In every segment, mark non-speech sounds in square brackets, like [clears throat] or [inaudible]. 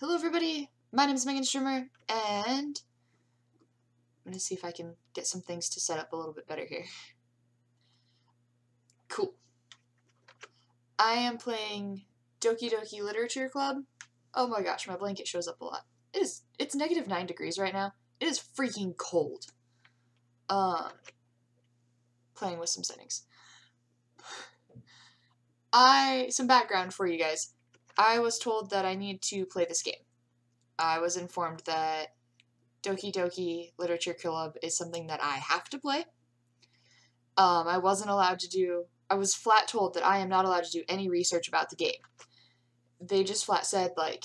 Hello everybody, my name is Morgan Stromer, and I'm gonna see if I can get some things to set up a little bit better here. Cool. I am playing Doki Doki Literature Club. Oh my gosh, my blanket shows up a lot. It is, it's negative 9 degrees right now. It is freaking cold. Um, playing with some settings. [sighs] I, some background for you guys. I was told that I need to play this game. I was informed that Doki Doki Literature Club is something that I have to play. Um, I wasn't allowed to do, I was flat told that I am not allowed to do any research about the game. They just flat said, like,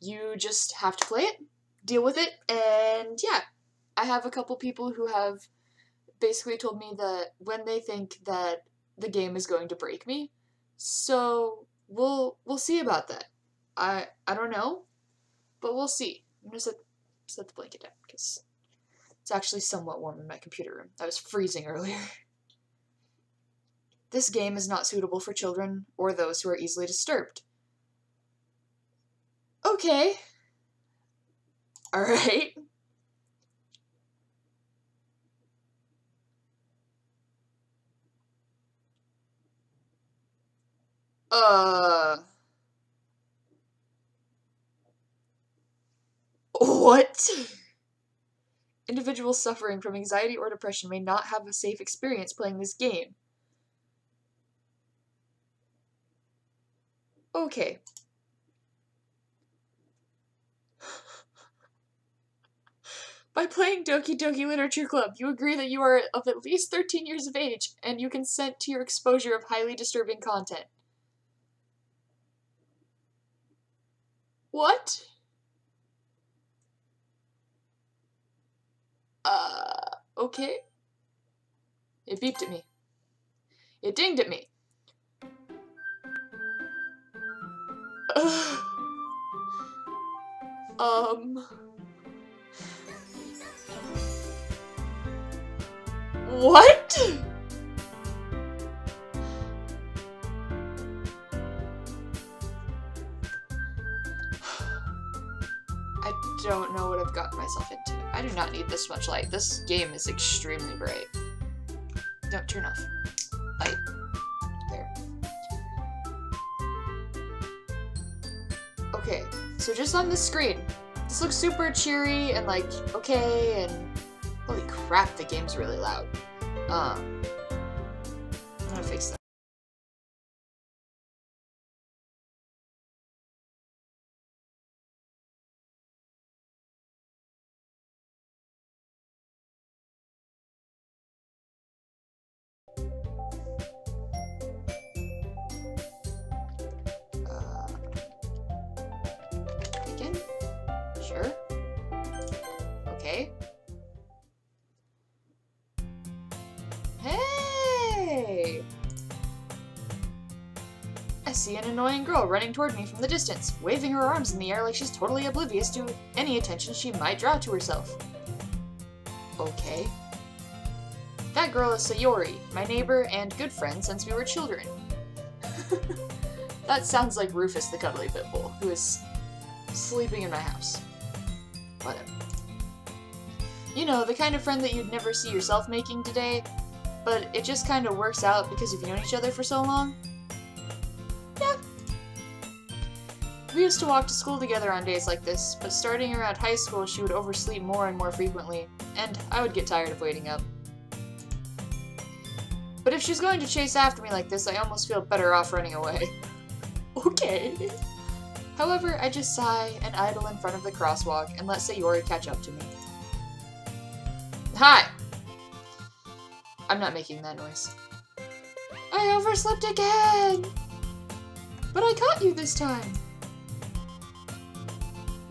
you just have to play it, deal with it, and yeah. I have a couple people who have basically told me that when they think that the game is going to break me. So we'll we'll see about that. I I don't know, but we'll see. I'm gonna set set the blanket down because it's actually somewhat warm in my computer room. I was freezing [laughs] earlier. This game is not suitable for children or those who are easily disturbed. Okay. [laughs] Alright. Uh. What? Individuals suffering from anxiety or depression may not have a safe experience playing this game. Okay. By playing Doki Doki Literature Club, you agree that you are of at least 13 years of age and you consent to your exposure of highly disturbing content. What? Uh, okay. It beeped at me. It dinged at me. [sighs] um. What? Don't know what I've gotten myself into. I do not need this much light. This game is extremely bright. Don't turn off. Light. There. Okay, so just on the screen. This looks super cheery and like, okay, and holy crap, the game's really loud. Um, an annoying girl running toward me from the distance, waving her arms in the air like she's totally oblivious to any attention she might draw to herself. Okay. That girl is Sayori, my neighbor and good friend since we were children. [laughs] that sounds like Rufus the Cuddly Pitbull, who is sleeping in my house. Whatever. You know, the kind of friend that you'd never see yourself making today, but it just kind of works out because you've known each other for so long. We used to walk to school together on days like this, but starting around high school, she would oversleep more and more frequently, and I would get tired of waiting up. But if she's going to chase after me like this, I almost feel better off running away. [laughs] okay. However, I just sigh and idle in front of the crosswalk and let Sayori catch up to me. Hi! I'm not making that noise. I overslept again! But I caught you this time!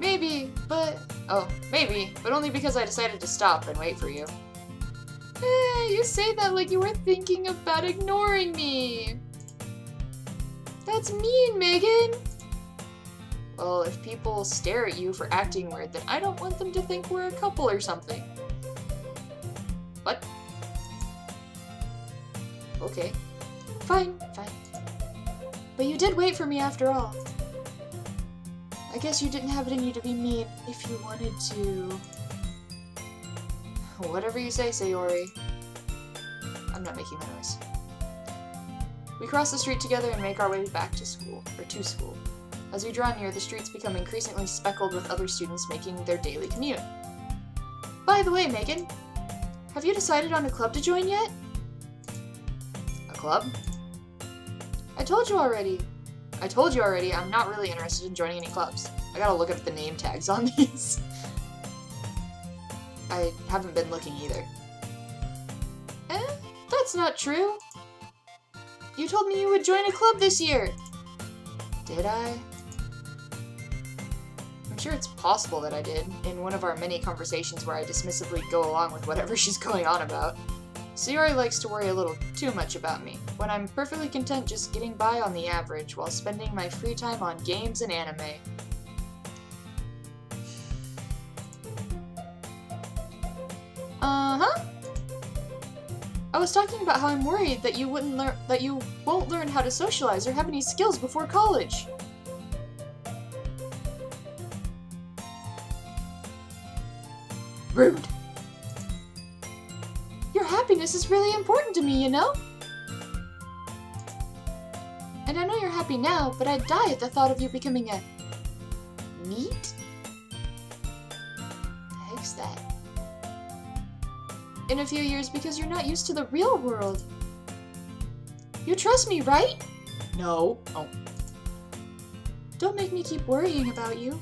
Maybe, but... Oh, maybe, but only because I decided to stop and wait for you. Eh, you say that like you were thinking about ignoring me. That's mean, Megan! Well, if people stare at you for acting weird, then I don't want them to think we're a couple or something. What? Okay. Fine, fine. But you did wait for me after all. I guess you didn't have it in you to be mean if you wanted to. Whatever you say, Sayori. I'm not making that noise. We cross the street together and make our way back to school, or to school. As we draw near, the streets become increasingly speckled with other students making their daily commute. By the way, Megan, have you decided on a club to join yet? A club? I told you already. I told you already, I'm not really interested in joining any clubs. I gotta look at the name tags on [laughs] these. I haven't been looking either. Eh, that's not true. You told me you would join a club this year. Did I? I'm sure it's possible that I did, in one of our many conversations where I dismissively go along with whatever [laughs] she's going on about. Sayori likes to worry a little too much about me, when I'm perfectly content just getting by on the average while spending my free time on games and anime. Uh-huh. I was talking about how I'm worried that you wouldn't learn that you won't learn how to socialize or have any skills before college. Rude. Happiness is really important to me, you know? And I know you're happy now, but I'd die at the thought of you becoming a... NEET? The heck's that? In a few years because you're not used to the real world. You trust me, right? No. Oh. Don't make me keep worrying about you.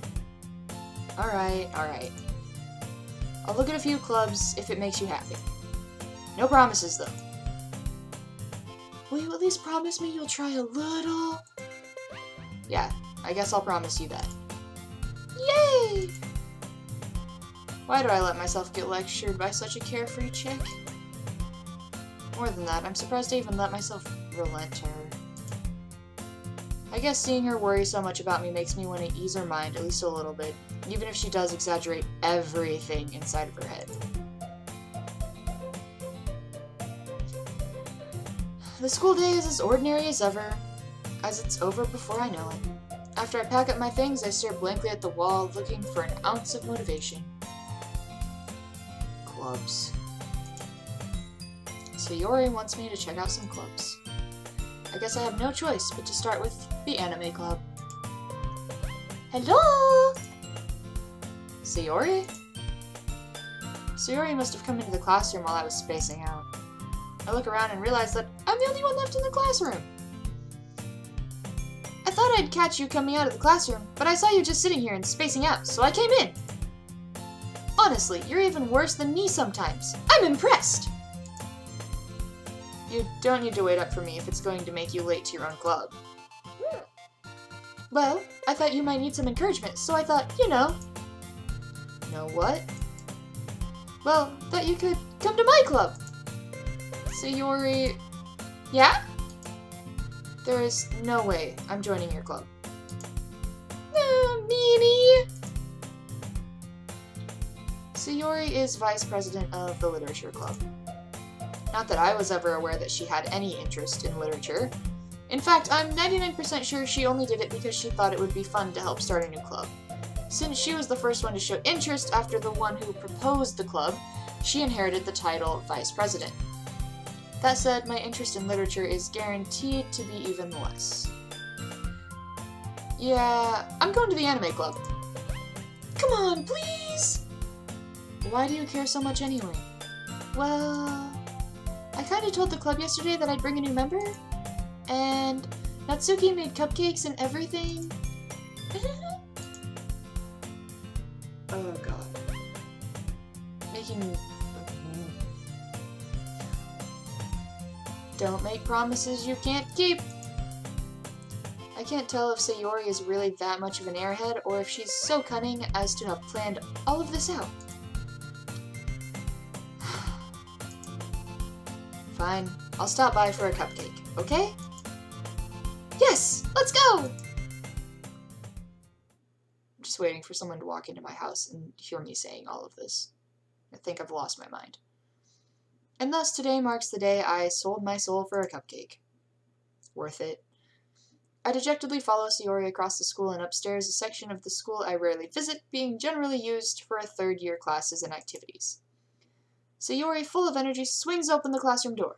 Alright, alright. I'll look at a few clubs if it makes you happy. No promises, though. Will you at least promise me you'll try a little? Yeah, I guess I'll promise you that. Yay! Why do I let myself get lectured by such a carefree chick? More than that, I'm surprised I even let myself relent to her. I guess seeing her worry so much about me makes me want to ease her mind at least a little bit, even if she does exaggerate everything inside of her head. The school day is as ordinary as ever, as it's over before I know it. After I pack up my things, I stare blankly at the wall, looking for an ounce of motivation. Clubs. Sayori wants me to check out some clubs. I guess I have no choice but to start with the anime club. Hello? Sayori? Sayori must have come into the classroom while I was spacing out. I look around and realize that I'm the only one left in the classroom. I thought I'd catch you coming out of the classroom, but I saw you just sitting here and spacing out, so I came in. Honestly, you're even worse than me sometimes. I'm impressed! You don't need to wait up for me if it's going to make you late to your own club. Well, I thought you might need some encouragement, so I thought, you know. Know what? Well, that you could come to my club. Sayori... Yeah? There is no way I'm joining your club. No, meanie! Sayori is vice president of the literature club. Not that I was ever aware that she had any interest in literature. In fact, I'm 99% sure she only did it because she thought it would be fun to help start a new club. Since she was the first one to show interest after the one who proposed the club, she inherited the title vice president. That said, my interest in literature is guaranteed to be even less. Yeah, I'm going to the anime club. Come on, please! Why do you care so much anyway? Well, I kinda told the club yesterday that I'd bring a new member, and Natsuki made cupcakes and everything. [laughs] oh god. Making Don't make promises you can't keep. I can't tell if Sayori is really that much of an airhead or if she's so cunning as to have planned all of this out. [sighs] Fine, I'll stop by for a cupcake, okay? Yes, let's go! I'm just waiting for someone to walk into my house and hear me saying all of this. I think I've lost my mind. And thus today marks the day I sold my soul for a cupcake. Worth it. I dejectedly follow Sayori across the school and upstairs, a section of the school I rarely visit, being generally used for third year classes and activities. Sayori, full of energy, swings open the classroom door.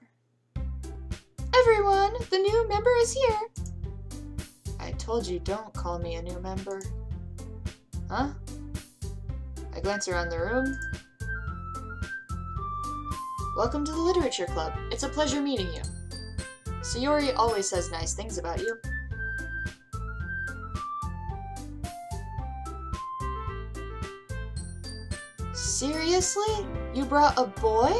Everyone, the new member is here. I told you don't call me a new member. Huh? I glance around the room. Welcome to the Literature Club. It's a pleasure meeting you. Sayori always says nice things about you. Seriously? You brought a boy?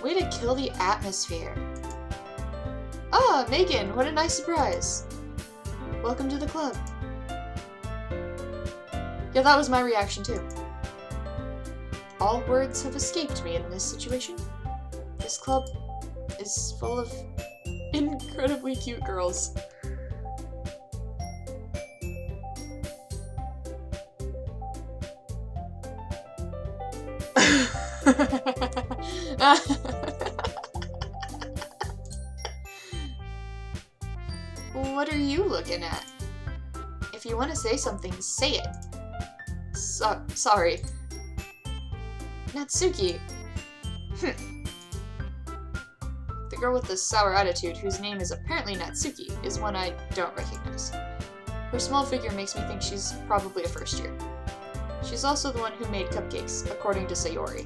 Way to kill the atmosphere. Ah, Megan, what a nice surprise. Welcome to the club. Yeah, that was my reaction too. All words have escaped me in this situation. This club is full of incredibly cute girls. what are you looking at? If you want to say something, say it. So sorry. Natsuki. Hm. The girl with the sour attitude, whose name is apparently Natsuki, is one I don't recognize. Her small figure makes me think she's probably a first year. She's also the one who made cupcakes, according to Sayori.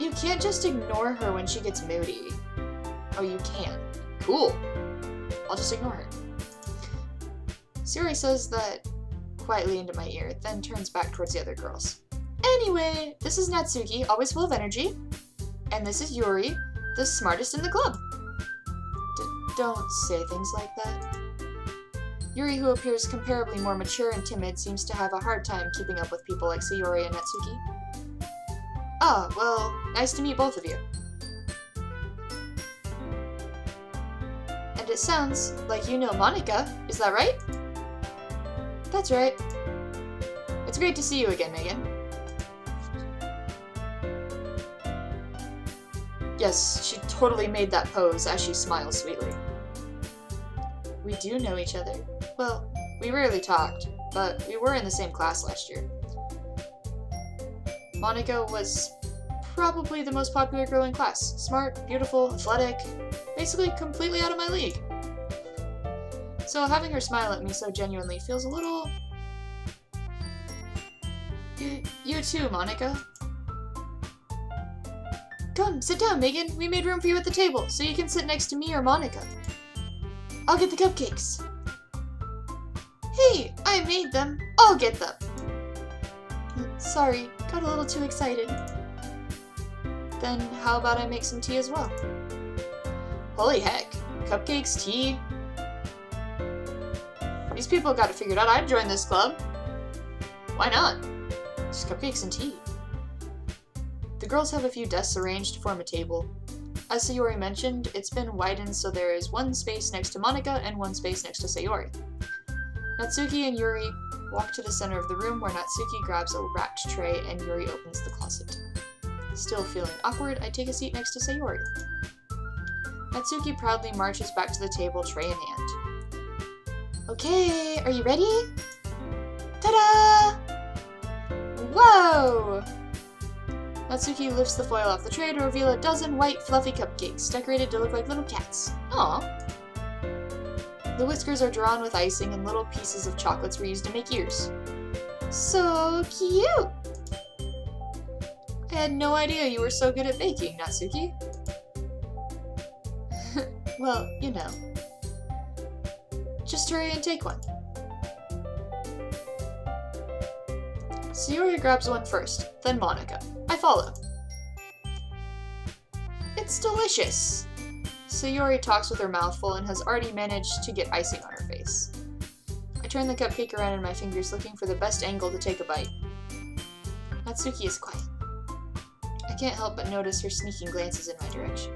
You can't just ignore her when she gets moody. Oh, you can. Cool. I'll just ignore her. Sayori says that quietly into my ear, then turns back towards the other girls. Anyway, this is Natsuki, always full of energy. And this is Yuri, the smartest in the club. D don't say things like that. Yuri, who appears comparably more mature and timid, seems to have a hard time keeping up with people like Sayori and Natsuki. Ah, well, nice to meet both of you. And it sounds like you know Monika, is that right? That's right. It's great to see you again, Megan. Yes, she totally made that pose as she smiles sweetly. We do know each other. Well, we rarely talked, but we were in the same class last year. Monika was probably the most popular girl in class. Smart, beautiful, athletic, basically completely out of my league. So having her smile at me so genuinely feels a little... You, you too, Monika. Come, sit down, Megan. We made room for you at the table, so you can sit next to me or Monika. I'll get the cupcakes. Hey, I made them. I'll get them. Sorry, got a little too excited. Then how about I make some tea as well? Holy heck, cupcakes, tea. These people got it figured out. I'd join this club. Why not? Just cupcakes and tea. The girls have a few desks arranged to form a table. As Sayori mentioned, it's been widened so there is one space next to Monika and one space next to Sayori. Natsuki and Yuri walk to the center of the room where Natsuki grabs a wrapped tray and Yuri opens the closet. Still feeling awkward, I take a seat next to Sayori. Natsuki proudly marches back to the table, tray in hand. Okay, are you ready? Ta-da! Whoa! Natsuki lifts the foil off the tray to reveal a dozen white, fluffy cupcakes, decorated to look like little cats. Aww. The whiskers are drawn with icing and little pieces of chocolates were used to make ears. So cute! I had no idea you were so good at baking, Natsuki. [laughs] well, you know. Just hurry and take one. Sayori grabs one first, then Monika. I follow. It's delicious! Sayori talks with her mouth full and has already managed to get icing on her face. I turn the cupcake around in my fingers looking for the best angle to take a bite. Natsuki is quiet. I can't help but notice her sneaking glances in my direction.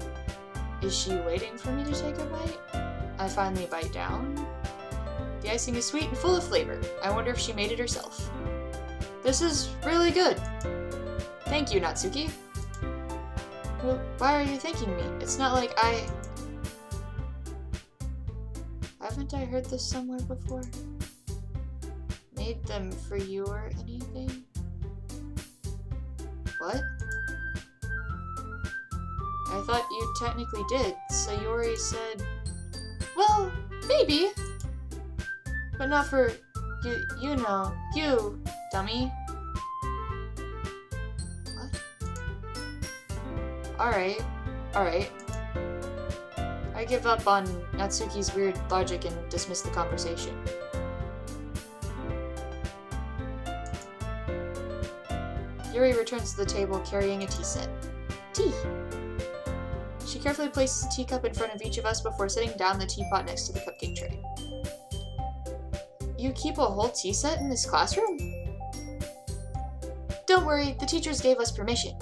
Is she waiting for me to take a bite? I finally bite down. The icing is sweet and full of flavor. I wonder if she made it herself. This is really good. Thank you, Natsuki. Well, why are you thanking me? It's not like I... Haven't I heard this somewhere before? Made them for you or anything? What? I thought you technically did. Sayori said, well, maybe. But not for you, you know, you, dummy. What? Alright, alright. I give up on Natsuki's weird logic and dismiss the conversation. Yuri returns to the table carrying a tea set. Tea! She carefully places a teacup in front of each of us before setting down the teapot next to the cupcake tray. You keep a whole tea set in this classroom? Don't worry, the teachers gave us permission.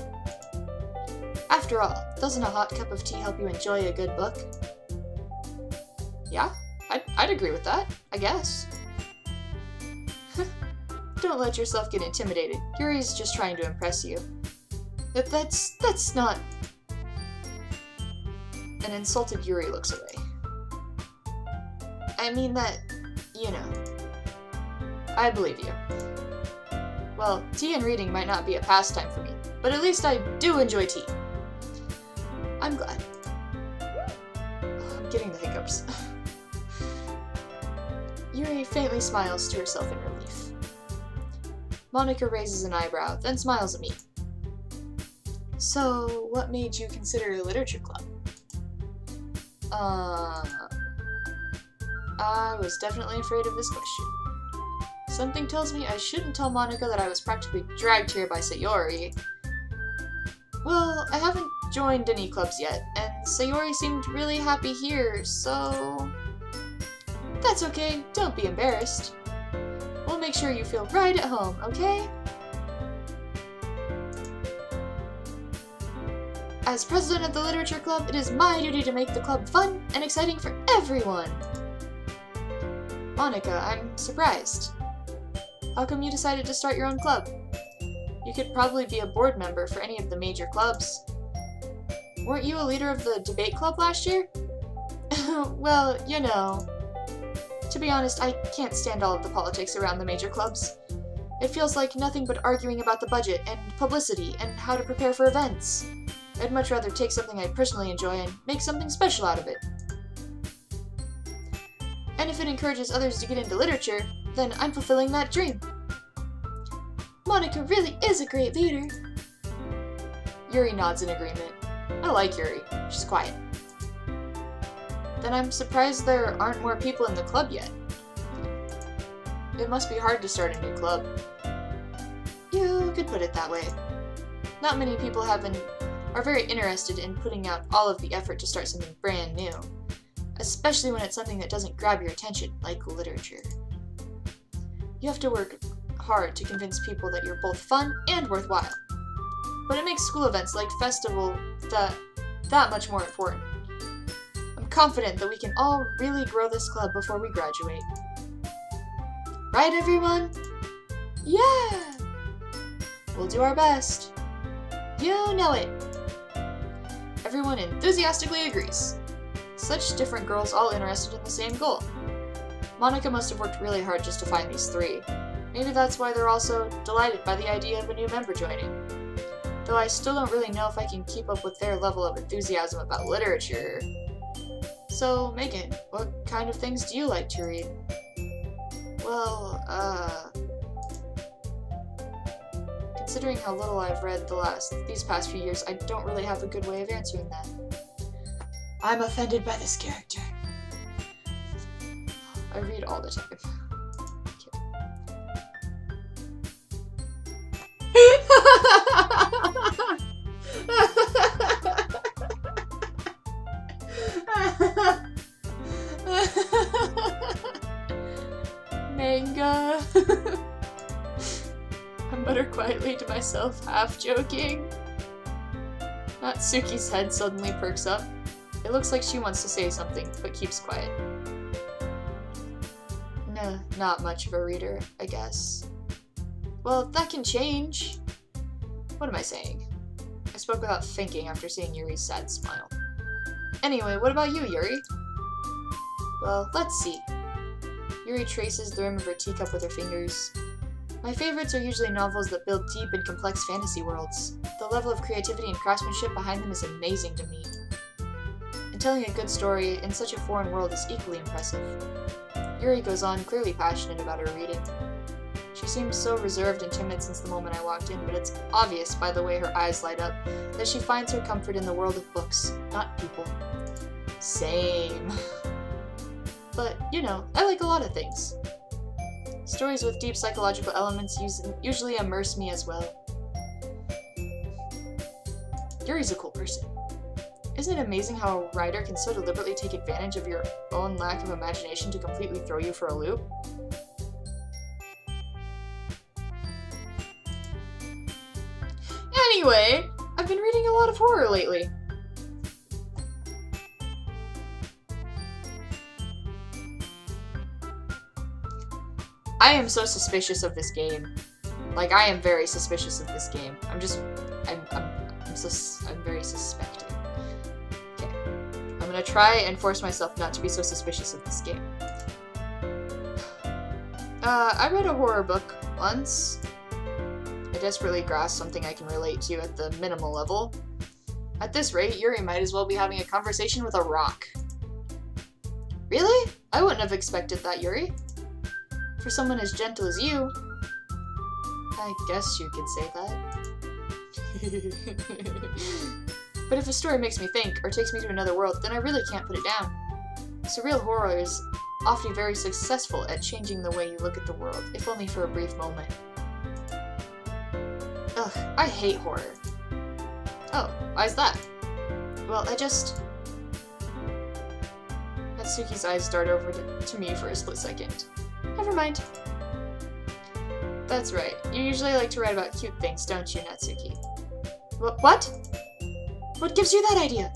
After all, doesn't a hot cup of tea help you enjoy a good book? Yeah, I'd, I'd agree with that, I guess. [laughs] Don't let yourself get intimidated. Yuri's just trying to impress you. But that's that's not an insulted Yuri looks away. I mean that, you know. I believe you. Well, tea and reading might not be a pastime for me, but at least I do enjoy tea. I'm glad. I'm getting the hiccups. [laughs] Yuri faintly smiles to herself in relief. Monika raises an eyebrow, then smiles at me. So, what made you consider a literature club? Uh, I was definitely afraid of this question. Something tells me I shouldn't tell Monika that I was practically dragged here by Sayori. Well, I haven't joined any clubs yet, and Sayori seemed really happy here, so... That's okay, don't be embarrassed. We'll make sure you feel right at home, okay? As president of the Literature Club, it is my duty to make the club fun and exciting for everyone! Monika, I'm surprised. How come you decided to start your own club? You could probably be a board member for any of the major clubs. Weren't you a leader of the debate club last year? [laughs] well, you know. To be honest, I can't stand all of the politics around the major clubs. It feels like nothing but arguing about the budget and publicity and how to prepare for events. I'd much rather take something I personally enjoy and make something special out of it. And if it encourages others to get into literature, then I'm fulfilling that dream. Monika really is a great leader. Yuri nods in agreement. I like Yuri. She's quiet. Then I'm surprised there aren't more people in the club yet. It must be hard to start a new club. You could put it that way. Not many people have been are very interested in putting out all of the effort to start something brand new, especially when it's something that doesn't grab your attention, like literature. You have to work hard to convince people that you're both fun and worthwhile. But it makes school events like festival that that much more important. I'm confident that we can all really grow this club before we graduate. Right, everyone? Yeah! We'll do our best. You know it. Everyone enthusiastically agrees. Such different girls all interested in the same goal. Monika must have worked really hard just to find these three. Maybe that's why they're also delighted by the idea of a new member joining. Though I still don't really know if I can keep up with their level of enthusiasm about literature. So, Megan, what kind of things do you like to read? Well, uh... Considering how little I've read the last these past few years, I don't really have a good way of answering that. I'm offended by this character. I read all the time. [laughs] Manga. [laughs] I mutter quietly to myself, half joking. Natsuki's head suddenly perks up. It looks like she wants to say something, but keeps quiet. Not much of a reader, I guess. Well, that can change. What am I saying? I spoke without thinking after seeing Yuri's sad smile. Anyway, what about you, Yuri? Well, let's see. Yuri traces the rim of her teacup with her fingers. My favorites are usually novels that build deep and complex fantasy worlds. The level of creativity and craftsmanship behind them is amazing to me. And telling a good story in such a foreign world is equally impressive. Yuri goes on, clearly passionate about her reading. She seems so reserved and timid since the moment I walked in, but it's obvious by the way her eyes light up that she finds her comfort in the world of books, not people. Same. [laughs] But, you know, I like a lot of things. Stories with deep psychological elements usually immerse me as well. Yuri's a cool person. Isn't it amazing how a writer can so deliberately take advantage of your own lack of imagination to completely throw you for a loop? Anyway, I've been reading a lot of horror lately. I am so suspicious of this game. Like, I am very suspicious of this game. I'm just, I'm, I'm, I'm, sus I'm very suspecting. Gonna try and force myself not to be so suspicious of this game. Uh, I read a horror book once. I desperately grasped something I can relate to at the minimal level. At this rate, Yuri might as well be having a conversation with a rock. Really? I wouldn't have expected that, Yuri. For someone as gentle as you, I guess you could say that. [laughs] but if a story makes me think, or takes me to another world, then I really can't put it down. Surreal horror is often very successful at changing the way you look at the world, if only for a brief moment. Ugh, I hate horror. Oh, why's that? Well, I just... Natsuki's eyes dart over to, to me for a split second. Never mind. That's right. You usually like to write about cute things, don't you, Natsuki? Wh what? What gives you that idea?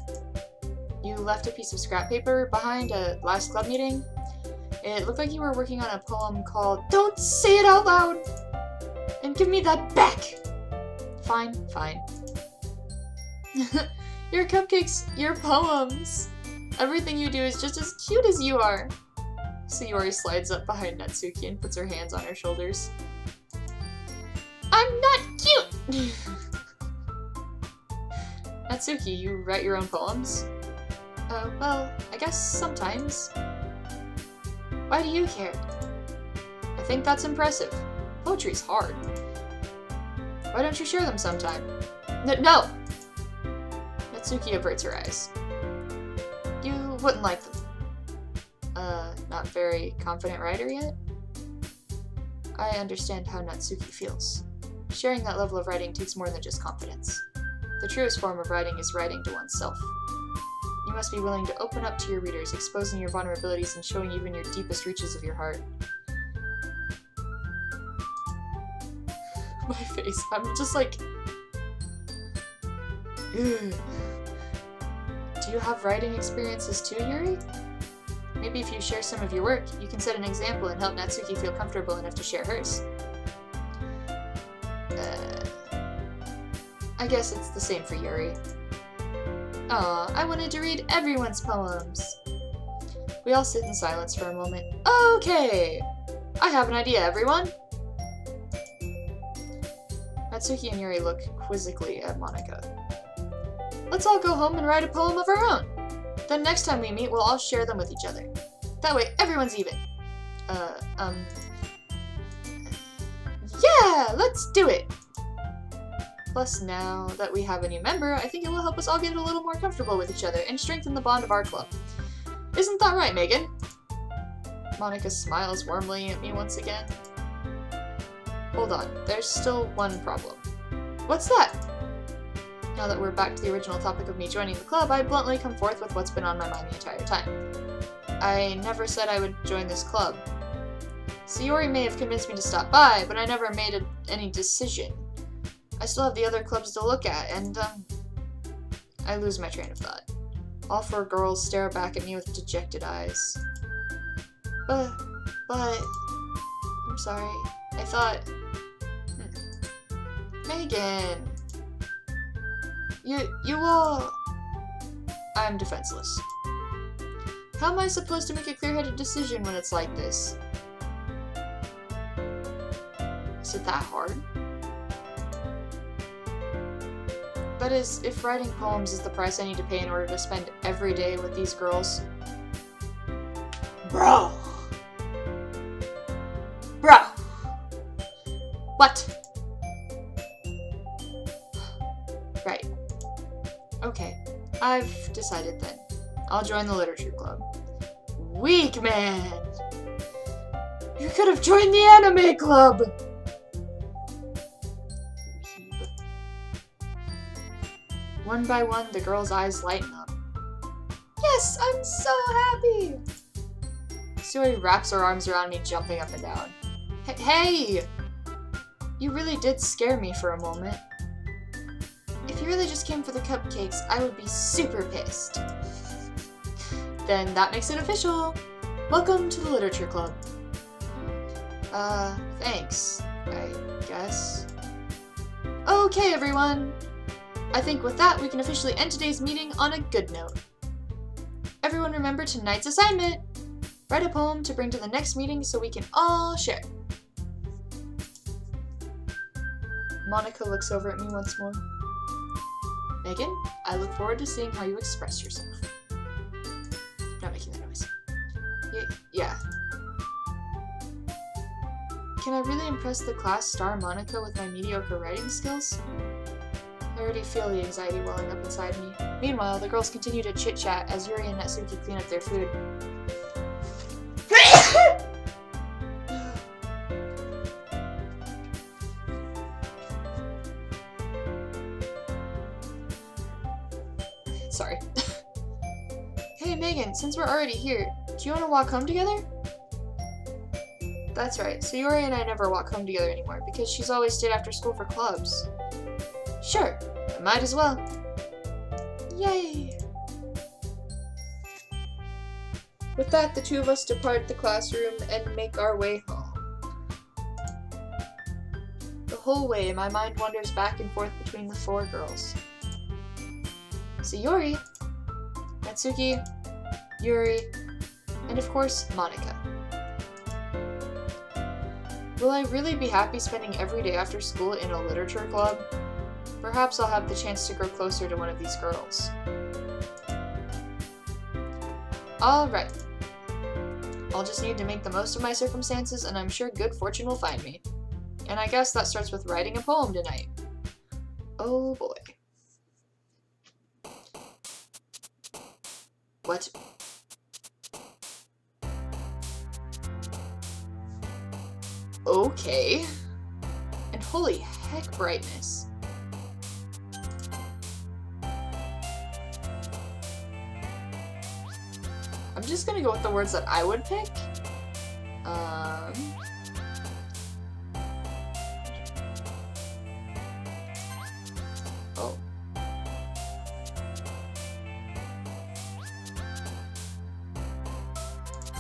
You left a piece of scrap paper behind at last club meeting? It looked like you were working on a poem called Don't Say It Out Loud! And give me that back! Fine, fine. [laughs] your cupcakes, your poems. Everything you do is just as cute as you are. Sayori slides up behind Natsuki and puts her hands on her shoulders. I'm not cute! [laughs] Natsuki, you write your own poems? Uh, well, I guess sometimes. Why do you care? I think that's impressive. Poetry's hard. Why don't you share them sometime? N no! Natsuki averts her eyes. You wouldn't like them uh, not very confident writer yet. I understand how Natsuki feels. Sharing that level of writing takes more than just confidence. The truest form of writing is writing to oneself. You must be willing to open up to your readers, exposing your vulnerabilities and showing even your deepest reaches of your heart. [laughs] My face, I'm just like... [sighs] Do you have writing experiences too, Yuri? Maybe if you share some of your work, you can set an example and help Natsuki feel comfortable enough to share hers. Uh, I guess it's the same for Yuri. Aw, I wanted to read everyone's poems. We all sit in silence for a moment. Okay! I have an idea, everyone! Natsuki and Yuri look quizzically at Monika. Let's all go home and write a poem of our own! Then next time we meet, we'll all share them with each other. That way, everyone's even. Uh, um... Yeah! Let's do it! Plus, now that we have a new member, I think it will help us all get a little more comfortable with each other and strengthen the bond of our club. Isn't that right, Megan? Monika smiles warmly at me once again. Hold on, there's still one problem. What's that? Now that we're back to the original topic of me joining the club, I bluntly come forth with what's been on my mind the entire time. I never said I would join this club. Sayori may have convinced me to stop by, but I never made a, any decision. I still have the other clubs to look at, and, um, I lose my train of thought. All four girls stare back at me with dejected eyes. But, but, I'm sorry. I thought, hmm. Megan, you, you will... I'm defenseless. How am I supposed to make a clear-headed decision when it's like this? Is it that hard? That is, if writing poems is the price I need to pay in order to spend every day with these girls. Bro! Bro! What? Right. Okay. I've decided then. I'll join the literature club. Weak man! You could have joined the anime club! One by one, the girl's eyes lighten up. Yes, I'm so happy! Sui wraps her arms around me, jumping up and down. Hey! You really did scare me for a moment. If you really just came for the cupcakes, I would be super pissed. Then that makes it official! Welcome to the Literature Club. Uh, thanks, I guess. Okay, everyone! I think with that, we can officially end today's meeting on a good note. Everyone remember tonight's assignment! Write a poem to bring to the next meeting so we can all share. Monika looks over at me once more. Megan, I look forward to seeing how you express yourself. Not making that noise. Y yeah. Can I really impress the class star Monika with my mediocre writing skills? I already feel the anxiety welling up inside me. Meanwhile, the girls continue to chit-chat as Yuri and Natsuki clean up their food. Sorry. hey Megan, since we're already here, do you want to walk home together? That's right, so Yuri and I never walk home together anymore because she's always stayed after school for clubs. Sure, I might as well. Yay! With that, the two of us depart the classroom and make our way home. The whole way, my mind wanders back and forth between the four girls. Sayori, Natsuki, Yuri, and of course, Monika. Will I really be happy spending every day after school in a literature club? Perhaps I'll have the chance to grow closer to one of these girls. Alright. I'll just need to make the most of my circumstances, and I'm sure good fortune will find me. And I guess that starts with writing a poem tonight. Oh boy. What? Okay. And holy heck brightness. I'm just gonna go with the words that I would pick. Um... Oh.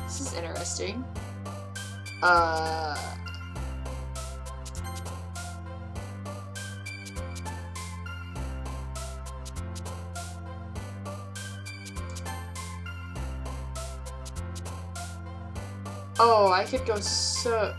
This is interesting. Uh... Oh, I could so...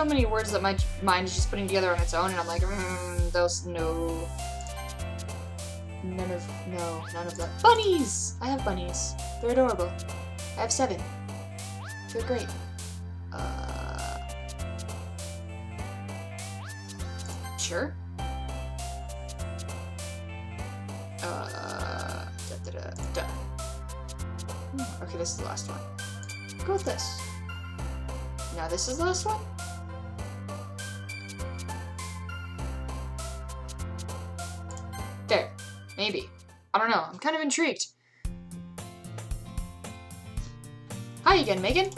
so many words that my mind is just putting together on its own, and I'm like, mm, those, no. None of, no, none of that. Bunnies! I have bunnies. They're adorable. I have seven. They're great. Uh, sure. Uh, da, da, da. Hmm, okay, this is the last one. Go with this. Now this is the last one? Kind of intrigued. Hi again, Megan.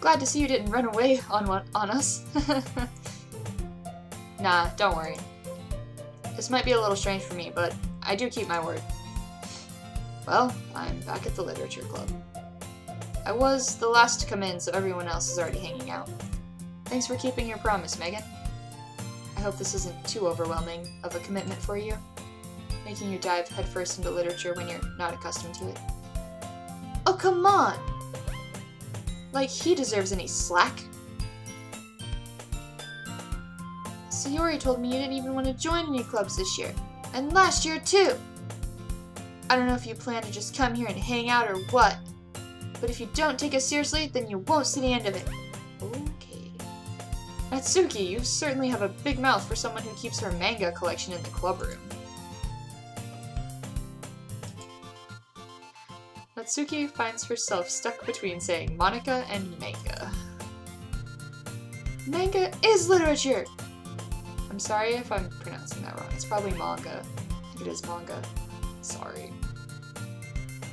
Glad to see you didn't run away on one on us. [laughs] nah, don't worry. This might be a little strange for me, but I do keep my word. Well, I'm back at the Literature Club. I was the last to come in, so everyone else is already hanging out. Thanks for keeping your promise, Megan. I hope this isn't too overwhelming of a commitment for you, making you dive headfirst into literature when you're not accustomed to it. Oh, come on! Like he deserves any slack. Sayori told me you didn't even want to join any clubs this year. And last year, too! I don't know if you plan to just come here and hang out or what, but if you don't take us seriously, then you won't see the end of it. Okay. Natsuki, you certainly have a big mouth for someone who keeps her manga collection in the club room. Natsuki finds herself stuck between saying Monica and manga. Manga is literature! I'm sorry if I'm pronouncing that wrong. It's probably manga. It is manga. Sorry.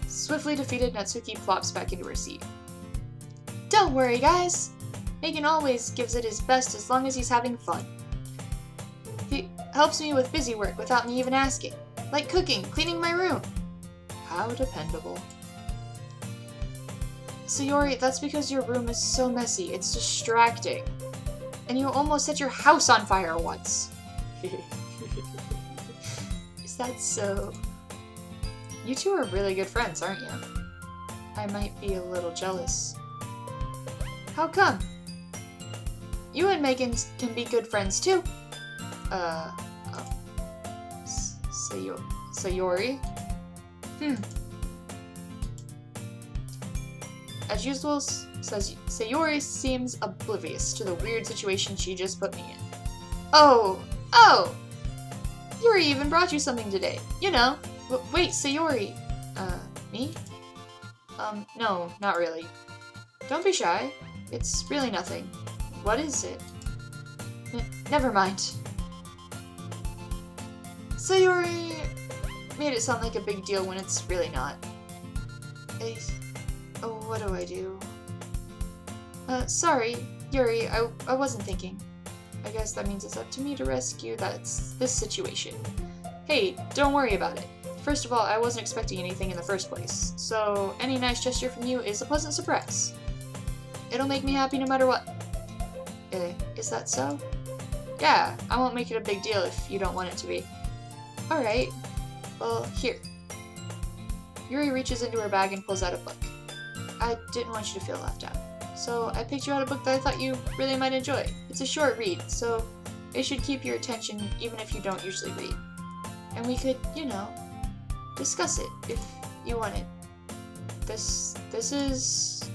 Swiftly defeated, Natsuki plops back into her seat. Don't worry, guys! Megan always gives it his best as long as he's having fun. He helps me with busy work without me even asking, like cooking, cleaning my room. How dependable. Sayori, that's because your room is so messy, it's distracting. And you almost set your house on fire once. [laughs] is that so? You two are really good friends, aren't you? I might be a little jealous. How come? You and Megan can be good friends too. Uh, oh. Sayori? Hmm. As usual, says Sayori seems oblivious to the weird situation she just put me in. Oh! Oh! Yuri even brought you something today. You know, W wait, Sayori. Uh, me? Um, no, not really. Don't be shy. It's really nothing. What is it? N never mind. Sayori made it sound like a big deal when it's really not. I, oh, what do I do? Uh, sorry, Yuri, I, I wasn't thinking. I guess that means it's up to me to rescue this situation. Hey, don't worry about it. First of all, I wasn't expecting anything in the first place, so any nice gesture from you is a pleasant surprise. It'll make me happy no matter what. Uh, is that so? Yeah, I won't make it a big deal if you don't want it to be. Alright. Well, here. Yuri reaches into her bag and pulls out a book. I didn't want you to feel left out. So I picked you out a book that I thought you really might enjoy. It's a short read, so it should keep your attention even if you don't usually read. And we could, you know, discuss it if you want it. This this is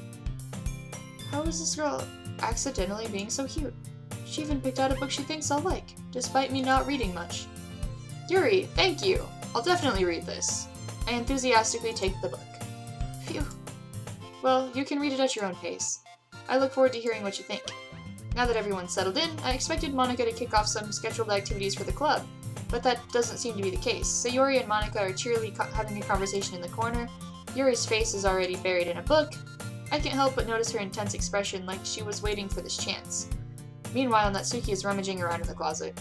how is this girl accidentally being so cute? She even picked out a book she thinks I'll like, despite me not reading much. Yuri, thank you! I'll definitely read this. I enthusiastically take the book. Phew. Well, you can read it at your own pace. I look forward to hearing what you think. Now that everyone's settled in, I expected Monika to kick off some scheduled activities for the club, but that doesn't seem to be the case. Sayori and Monika are cheerily having a conversation in the corner. Yuri's face is already buried in a book. I can't help but notice her intense expression like she was waiting for this chance. Meanwhile, Natsuki is rummaging around in the closet.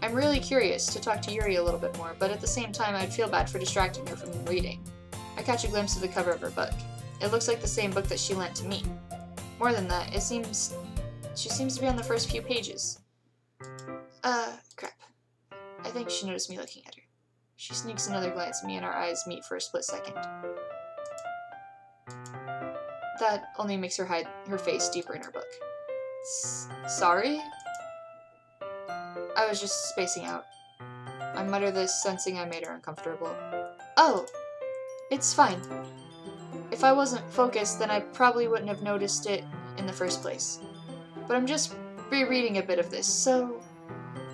I'm really curious to talk to Yuri a little bit more, but at the same time I'd feel bad for distracting her from reading. I catch a glimpse of the cover of her book. It looks like the same book that she lent to me. More than that, it seems... she seems to be on the first few pages. Uh, crap. I think she noticed me looking at her. She sneaks another glance at me and our eyes meet for a split second. That only makes her hide her face deeper in her book. S sorry? I was just spacing out. I mutter this, sensing I made her uncomfortable. Oh, it's fine. If I wasn't focused, then I probably wouldn't have noticed it in the first place. But I'm just rereading a bit of this, so...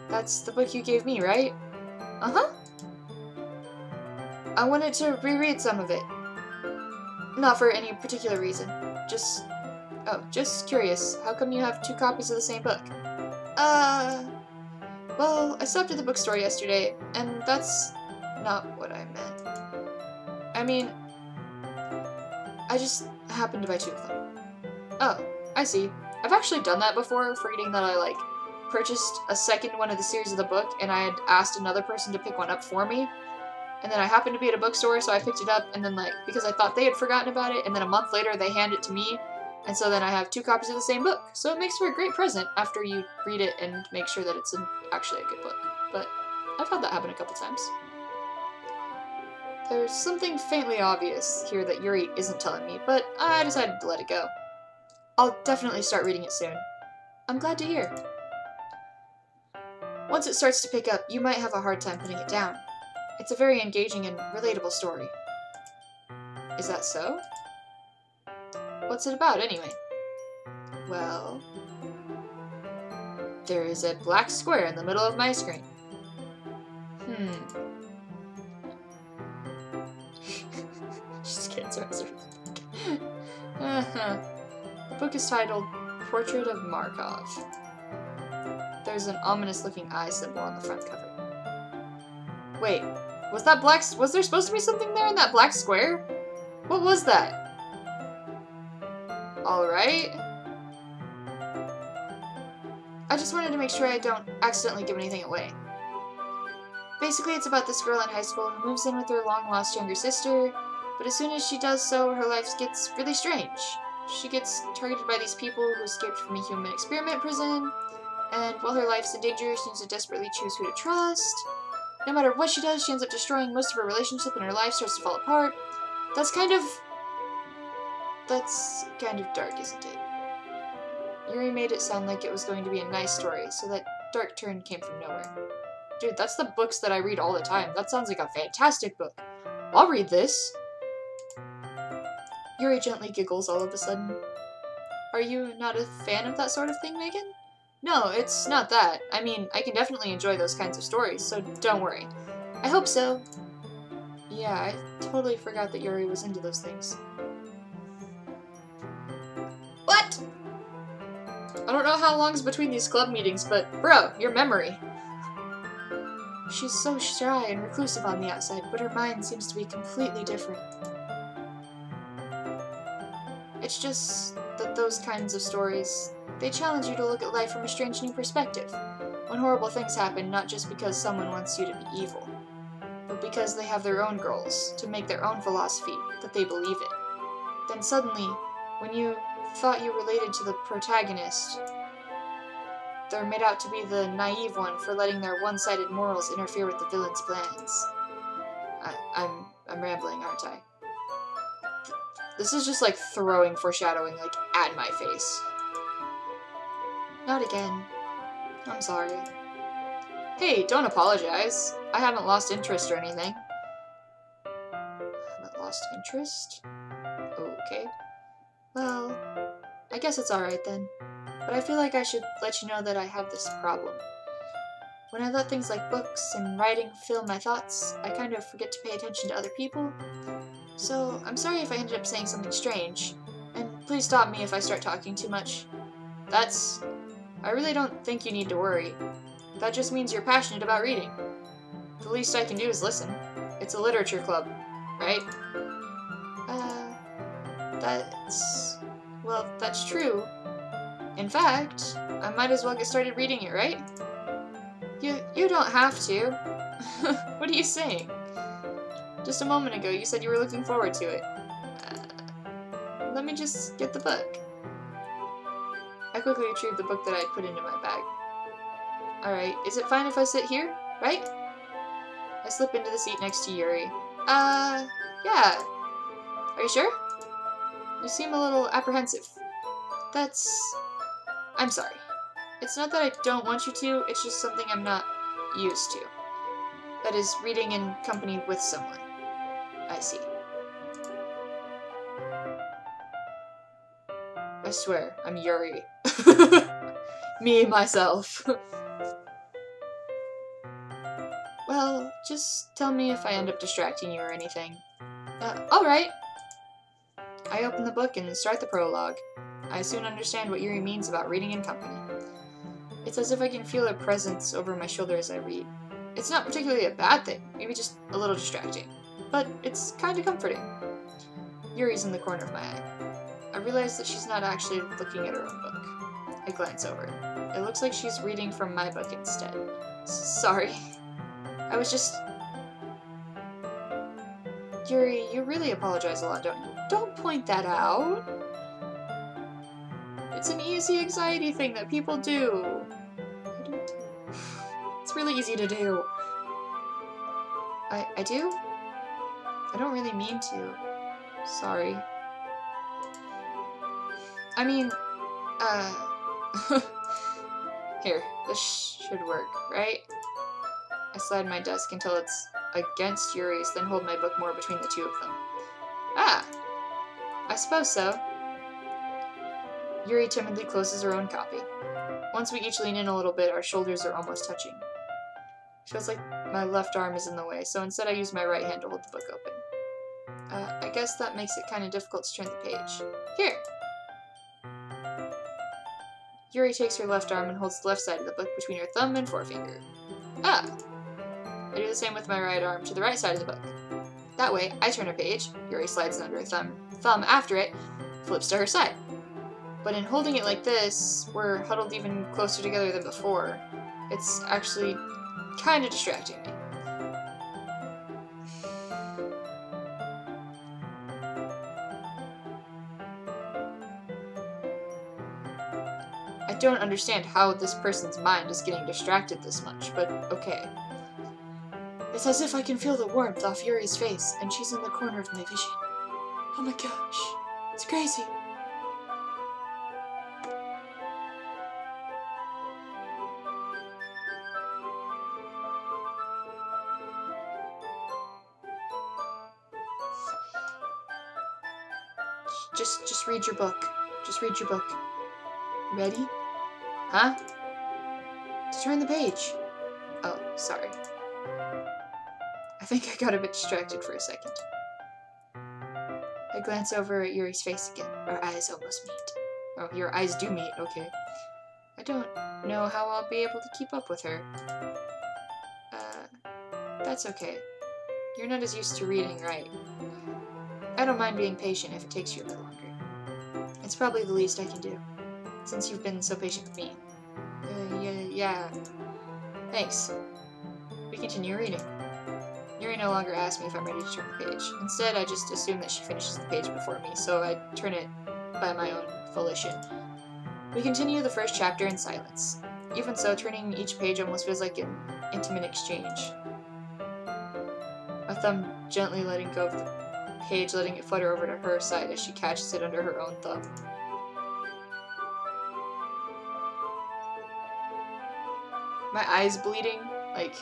That's the book you gave me, right? Uh-huh. I wanted to reread some of it. Not for any particular reason. Just... Oh, just curious. How come you have two copies of the same book? Uh... Well, I stopped at the bookstore yesterday, and that's not what I meant. I mean, I just happened to buy two of them. Oh, I see. I've actually done that before, forgetting that I, like, purchased a second one of the series of the book, and I had asked another person to pick one up for me. And then I happened to be at a bookstore, so I picked it up, and then, like, because I thought they had forgotten about it, and then a month later they hand it to me, and so then I have two copies of the same book. So it makes for a great present after you read it and make sure that it's an, actually a good book. But I've had that happen a couple times. There's something faintly obvious here that Yuri isn't telling me, but I decided to let it go. I'll definitely start reading it soon. I'm glad to hear. Once it starts to pick up, you might have a hard time putting it down. It's a very engaging and relatable story. Is that so? What's it about, anyway? Well... There is a black square in the middle of my screen. Hmm. Uh-huh. The book is titled Portrait of Markov. There's an ominous looking eye symbol on the front cover. Wait, was that black- was there supposed to be something there in that black square? What was that? Alright. I just wanted to make sure I don't accidentally give anything away. Basically, it's about this girl in high school who moves in with her long-lost younger sister, but as soon as she does so, her life gets really strange. She gets targeted by these people who escaped from a human experiment prison, and while her life's in danger, she needs to desperately choose who to trust. No matter what she does, she ends up destroying most of her relationship and her life starts to fall apart. That's kind of that's kind of dark, isn't it? Yuri made it sound like it was going to be a nice story, so that dark turn came from nowhere. Dude, that's the books that I read all the time. That sounds like a fantastic book. I'll read this. Yuri gently giggles all of a sudden. Are you not a fan of that sort of thing, Megan? No, it's not that. I mean, I can definitely enjoy those kinds of stories, so don't worry. I hope so. Yeah, I totally forgot that Yuri was into those things. What? I don't know how long's between these club meetings, but bro, your memory. She's so shy and reclusive on the outside, but her mind seems to be completely different. It's just that those kinds of stories, they challenge you to look at life from a strange new perspective. When horrible things happen, not just because someone wants you to be evil, but because they have their own goals, to make their own philosophy that they believe in. Then suddenly, when you thought you related to the protagonist. They're made out to be the naive one for letting their one-sided morals interfere with the villain's plans. I, I'm I'm rambling, aren't I? This is just like throwing foreshadowing like at my face. Not again. I'm sorry. Hey, don't apologize. I haven't lost interest or anything. I haven't lost interest? Okay. Well, I guess it's alright then. But I feel like I should let you know that I have this problem. When I let things like books and writing fill my thoughts, I kind of forget to pay attention to other people. So, I'm sorry if I ended up saying something strange, and please stop me if I start talking too much. That's... I really don't think you need to worry. That just means you're passionate about reading. The least I can do is listen. It's a literature club, right? Uh, that's... Well, that's true. In fact, I might as well get started reading it, right? You, you don't have to. [laughs] what are you saying? Just a moment ago, you said you were looking forward to it. Uh, let me just get the book. I quickly retrieved the book that I had put into my bag. Alright, is it fine if I sit here, right? I slip into the seat next to Yuri. Uh, yeah. Are you sure? You seem a little apprehensive. That's... I'm sorry. It's not that I don't want you to, it's just something I'm not used to. That is, reading in company with someone. I see. I swear, I'm Yuri. [laughs] Me, myself. [laughs] well, just tell me if I end up distracting you or anything. Uh, alright. I open the book and start the prologue. I soon understand what Yuri means about reading in company. It's as if I can feel her presence over my shoulder as I read. It's not particularly a bad thing, maybe just a little distracting, but it's kind of comforting. Yuri's in the corner of my eye. I realize that she's not actually looking at her own book. I glance over. It looks like she's reading from my book instead. S sorry. I was just... Yuri, you really apologize a lot, don't you? Don't point that out! It's an easy anxiety thing that people do. [sighs] It's really easy to do. I, I do? I don't really mean to. Sorry. I mean, uh... [laughs] Here, this should work, right? I slide my desk until it's against Yuri's, then hold my book more between the two of them. Ah! I suppose so. Yuri timidly closes her own copy. Once we each lean in a little bit, our shoulders are almost touching. Feels like my left arm is in the way, so instead I use my right hand to hold the book open. Uh, I guess that makes it kind of difficult to turn the page. Here! Yuri takes her left arm and holds the left side of the book between her thumb and forefinger. Ah! I do the same with my right arm to the right side of the book. That way, I turn a page, Yuri slides under her thumb, thumb after it, flips to her side. But in holding it like this, we're huddled even closer together than before. It's actually kind of distracting me. Don't understand how this person's mind is getting distracted this much, but okay. It's as if I can feel the warmth off Yuri's face, and she's in the corner of my vision. Oh my gosh, it's crazy. Just, just read your book. Just read your book. Ready? Huh? To turn the page. Oh, sorry. I think I got a bit distracted for a second. I glance over at Yuri's face again. Our eyes almost meet. Oh, your eyes do meet, okay. I don't know how I'll be able to keep up with her. Uh, that's okay. You're not as used to reading, right? I don't mind being patient if it takes you a bit longer. It's probably the least I can do, since you've been so patient with me. Uh, yeah, yeah. Thanks. We continue reading. Yuri no longer asks me if I'm ready to turn the page. Instead, I just assume that she finishes the page before me, so I turn it by my own volition. We continue the first chapter in silence. Even so, turning each page almost feels like an intimate exchange. My thumb gently letting go of the page, letting it flutter over to her side as she catches it under her own thumb. My eyes bleeding? Like,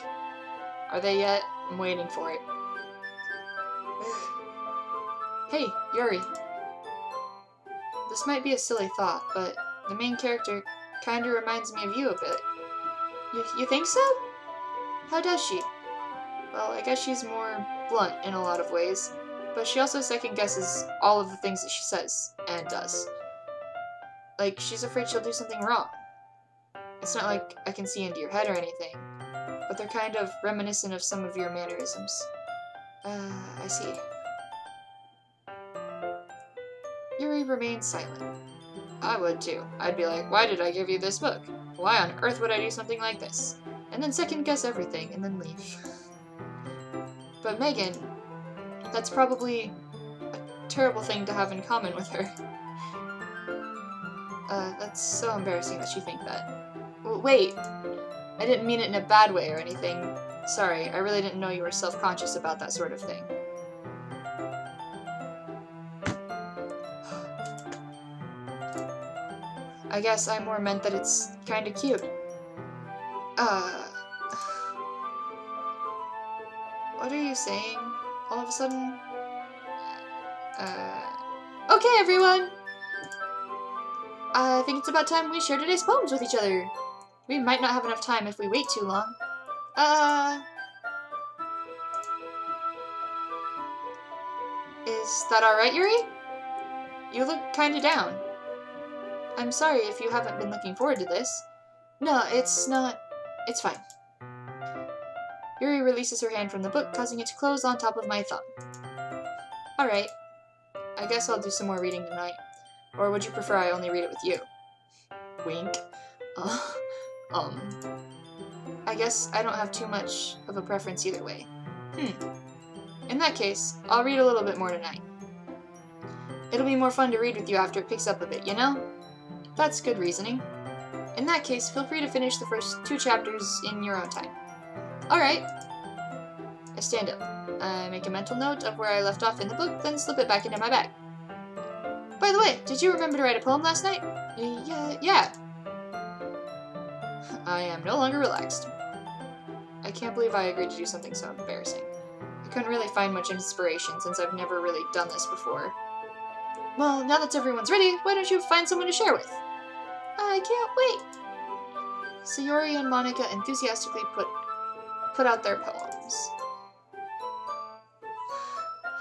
are they yet? I'm waiting for it. hey, Yuri. This might be a silly thought, but the main character kinda reminds me of you a bit. You, you think so? How does she? Well, I guess she's more blunt in a lot of ways, but she also second guesses all of the things that she says and does. Like, she's afraid she'll do something wrong. It's not like I can see into your head or anything, but they're kind of reminiscent of some of your mannerisms. Uh, I see. Yuri remains silent. I would too. I'd be like, why did I give you this book? Why on earth would I do something like this? And then second guess everything, and then leave. [laughs] but Megan, that's probably a terrible thing to have in common with her. Uh, that's so embarrassing that you think that. Wait, I didn't mean it in a bad way or anything. Sorry, I really didn't know you were self-conscious about that sort of thing. I guess I more meant that it's kinda cute. Uh... What are you saying? All of a sudden? Uh, okay, everyone! I think it's about time we share today's poems with each other. We might not have enough time if we wait too long. Uh... Is that alright, Yuri? You look kinda down. I'm sorry if you haven't been looking forward to this. No, it's not... It's fine. Yuri releases her hand from the book, causing it to close on top of my thumb. Alright. I guess I'll do some more reading tonight. Or would you prefer I only read it with you? Wink. Uh, [laughs] um... I guess I don't have too much of a preference either way. Hmm. In that case, I'll read a little bit more tonight. It'll be more fun to read with you after it picks up a bit, you know? That's good reasoning. In that case, feel free to finish the first two chapters in your own time. Alright. I stand up. I make a mental note of where I left off in the book, then slip it back into my bag. By the way, did you remember to write a poem last night? Yeah, yeah. I am no longer relaxed. I can't believe I agreed to do something so embarrassing. I couldn't really find much inspiration since I've never really done this before. Well, now that everyone's ready, why don't you find someone to share with? I can't wait! Sayori and Monika enthusiastically put put out their poems.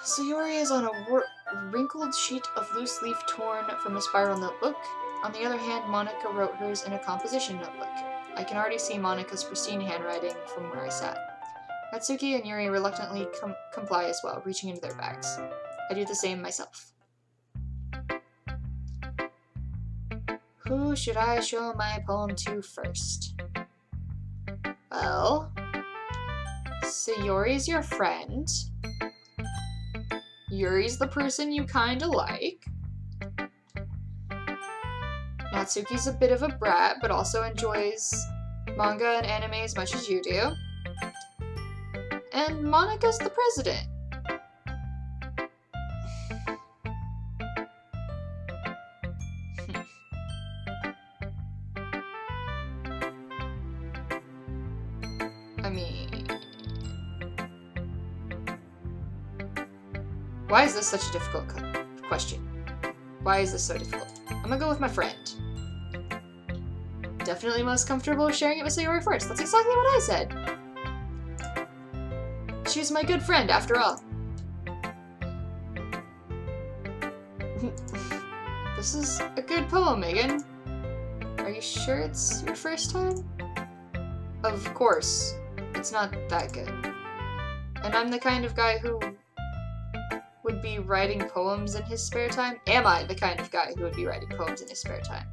Sayori is on a wrinkled sheet of loose leaf torn from a spiral notebook. On the other hand, Monika wrote hers in a composition notebook. I can already see Monika's pristine handwriting from where I sat. Natsuki and Yuri reluctantly com comply as well, reaching into their bags. I do the same myself. Who should I show my poem to first? Well, Sayori's your friend. Yuri's the person you kinda like. Natsuki's a bit of a brat, but also enjoys manga and anime as much as you do. And Monika's the president. [laughs] I mean... Why is this such a difficult question? Why is this so difficult? I'm gonna go with my friend. Definitely most comfortable sharing it with Sayori first. That's exactly what I said. She's my good friend, after all. [laughs] this is a good poem, Megan. Are you sure it's your first time? Of course. It's not that good. And I'm the kind of guy who would be writing poems in his spare time? Am I the kind of guy who would be writing poems in his spare time?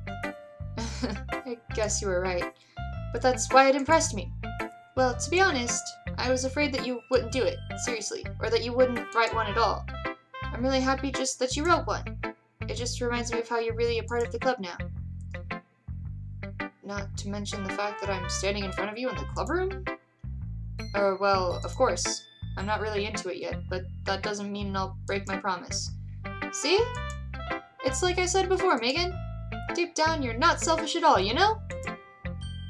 I guess you were right. But that's why it impressed me. Well, to be honest, I was afraid that you wouldn't do it, seriously, or that you wouldn't write one at all. I'm really happy just that you wrote one. It just reminds me of how you're really a part of the club now. Not to mention the fact that I'm standing in front of you in the club room? Oh, well, of course. I'm not really into it yet, but that doesn't mean I'll break my promise. See? It's like I said before, Megan. Deep down, you're not selfish at all, you know?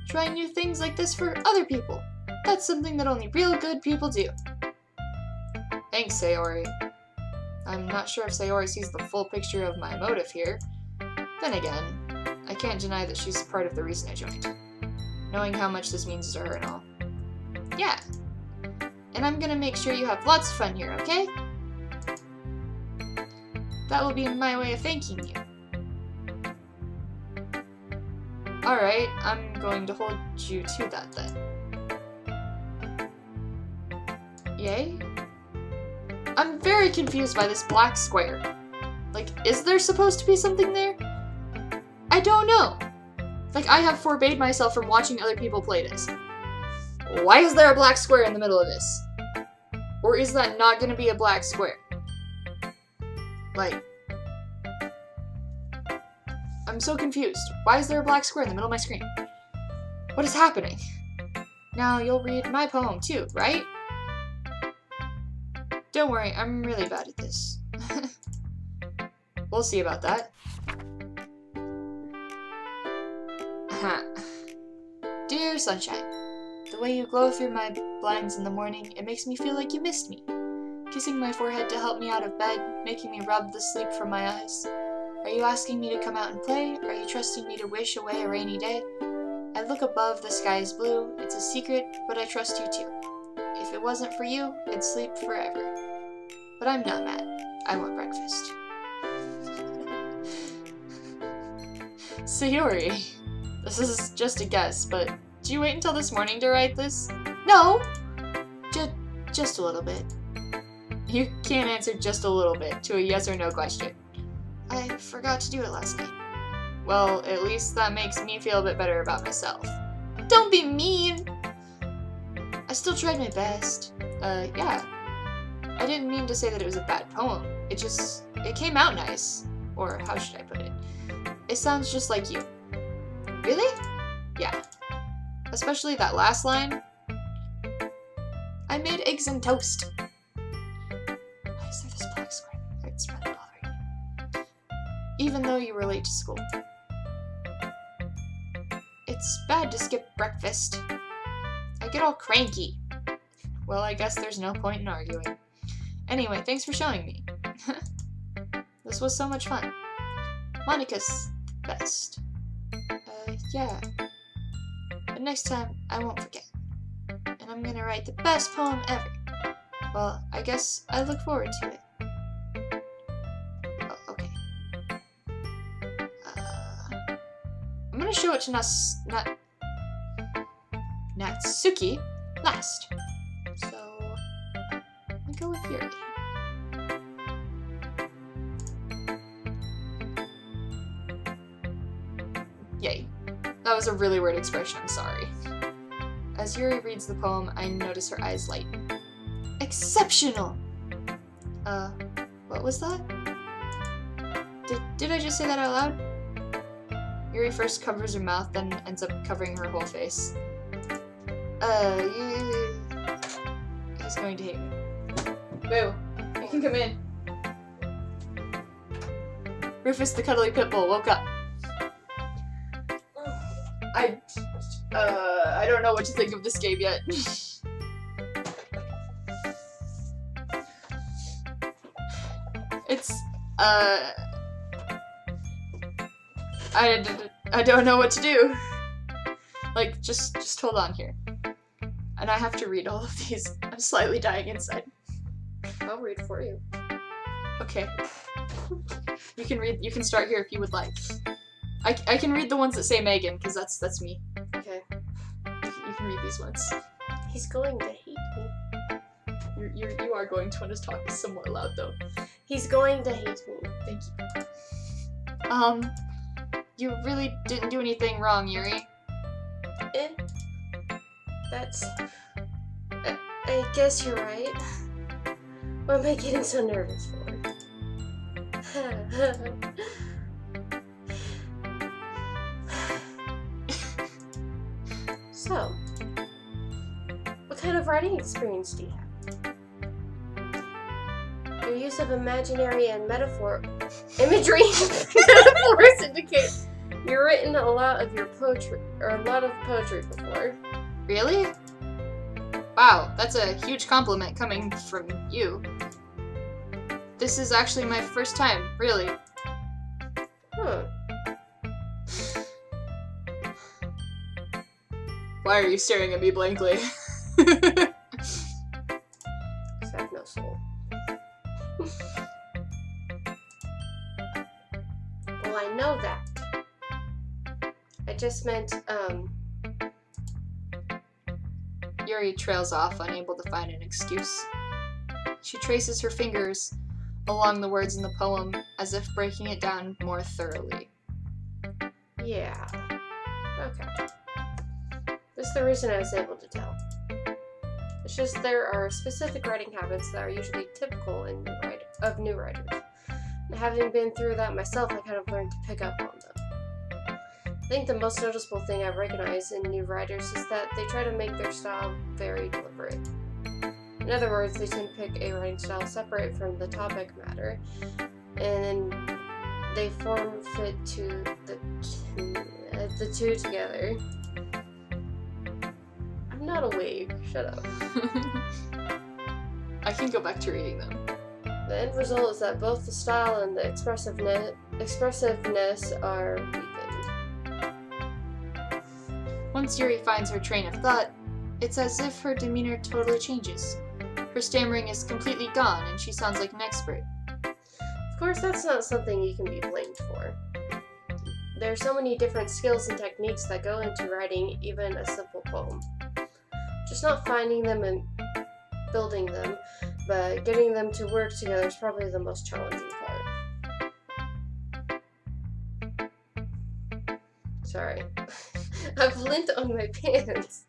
Trying new things like this for other people. That's something that only real good people do. Thanks, Sayori. I'm not sure if Sayori sees the full picture of my motive here. Then again, I can't deny that she's part of the reason I joined. Knowing how much this means to her and all. Yeah. And I'm gonna make sure you have lots of fun here, okay? That will be my way of thanking you. Alright, I'm going to hold you to that then. Yay? I'm very confused by this black square. Like, is there supposed to be something there? I don't know. Like, I have forbade myself from watching other people play this. Why is there a black square in the middle of this? Or is that not gonna be a black square? Like, I'm so confused. Why is there a black square in the middle of my screen? What is happening? Now you'll read my poem too, right? Don't worry, I'm really bad at this. [laughs] we'll see about that. Dear Sunshine, The way you glow through my blinds in the morning, it makes me feel like you missed me. Kissing my forehead to help me out of bed, making me rub the sleep from my eyes. Are you asking me to come out and play? Are you trusting me to wish away a rainy day? I look above, the sky is blue. It's a secret, but I trust you too. If it wasn't for you, I'd sleep forever. But I'm not mad. I want breakfast. [laughs] Sayori, this is just a guess, but do you wait until this morning to write this? No! Just, just a little bit. You can't answer just a little bit to a yes or no question. I forgot to do it last night. Well, at least that makes me feel a bit better about myself. Don't be mean! I still tried my best. Uh, yeah. I didn't mean to say that it was a bad poem. It just, it came out nice. Or how should I put it? It sounds just like you. Really? Yeah. Especially that last line. I made eggs and toast. Even though you were late to school. It's bad to skip breakfast. I get all cranky. Well, I guess there's no point in arguing. Anyway, thanks for showing me. [laughs] this was so much fun. Monika's the best. Uh, yeah. But next time, I won't forget. And I'm gonna write the best poem ever. Well, I guess I look forward to it. Gonna show it to Nas... Nat... Natsuki last. So, gonna go with Yuri. Yay. That was a really weird expression, I'm sorry. As Yuri reads the poem, I notice her eyes lighten. Exceptional! Uh, what was that? Did, did I just say that out loud? Yuri first covers her mouth, then ends up covering her whole face. Uh, you, he's going to hate me. Boo, you can come in. Rufus the cuddly pitbull woke up. I, uh, I don't know what to think of this game yet. [laughs] it's, uh, I, I don't know what to do. Like, just, just hold on here. And I have to read all of these. I'm slightly dying inside. I'll read for you. Okay. [laughs] You can read, you can start here if you would like. I, I can read the ones that say Megan, because that's that's me. Okay. You, you can read these ones. He's going to hate me. You're, you're, you are going to want to talk somewhat loud, though. He's going to hate me. Thank you. Um, you really didn't do anything wrong, Yuri. Eh? That's. I, I guess you're right. What am I getting so nervous for? [laughs] so, what kind of writing experience do you have? Your use of imaginary and metaphor imagery [laughs] metaphors indicate you've written a lot of your poetry or a lot of poetry before. Really? Wow, that's a huge compliment coming from you. This is actually my first time, really. Huh. Why are you staring at me blankly? [laughs] just meant, um, Yuri trails off, unable to find an excuse. She traces her fingers along the words in the poem, as if breaking it down more thoroughly. yeah. Okay. That's the reason I was able to tell. It's just there are specific writing habits that are usually typical in new writer, of new writers. And having been through that myself, I kind of learned to pick up on. I think the most noticeable thing I've recognized in new writers is that they try to make their style very deliberate. In other words, they tend to pick a writing style separate from the topic matter, and then they form fit to the two, uh, the two together. I'm not a wave. Shut up. [laughs] I can go back to reading them. The end result is that both the style and the expressiveness expressiveness are weakened. Once Yuri finds her train of thought, it's as if her demeanor totally changes. Her stammering is completely gone, and she sounds like an expert. Of course, that's not something you can be blamed for. There are so many different skills and techniques that go into writing even a simple poem. Just not finding them and building them, but getting them to work together is probably the most challenging part. Sorry. [laughs] I've lint on my pants.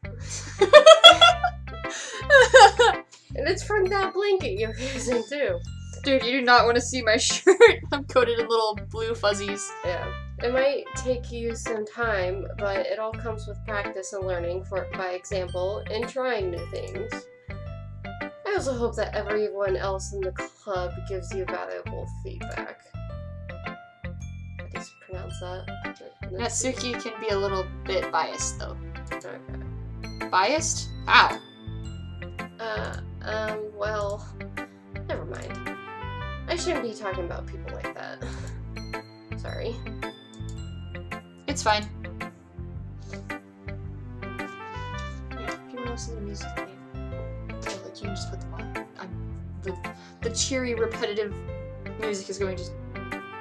[laughs] And it's from that blanket you're using too. Dude, you do not want to see my [laughs] shirt. I'm coated in little blue fuzzies. Yeah. It might take you some time, but it all comes with practice and learning, for by example, and trying new things. I also hope that everyone else in the club gives you valuable feedback. I just pronounce that. Natsuki can be a little bit biased, though. Okay. Biased? How? Uh, um, well, never mind. I shouldn't be talking about people like that. [laughs] Sorry. It's fine. Here, if you want to listen to the music, like you can just put them on. I'm, the, the cheery, repetitive music is going to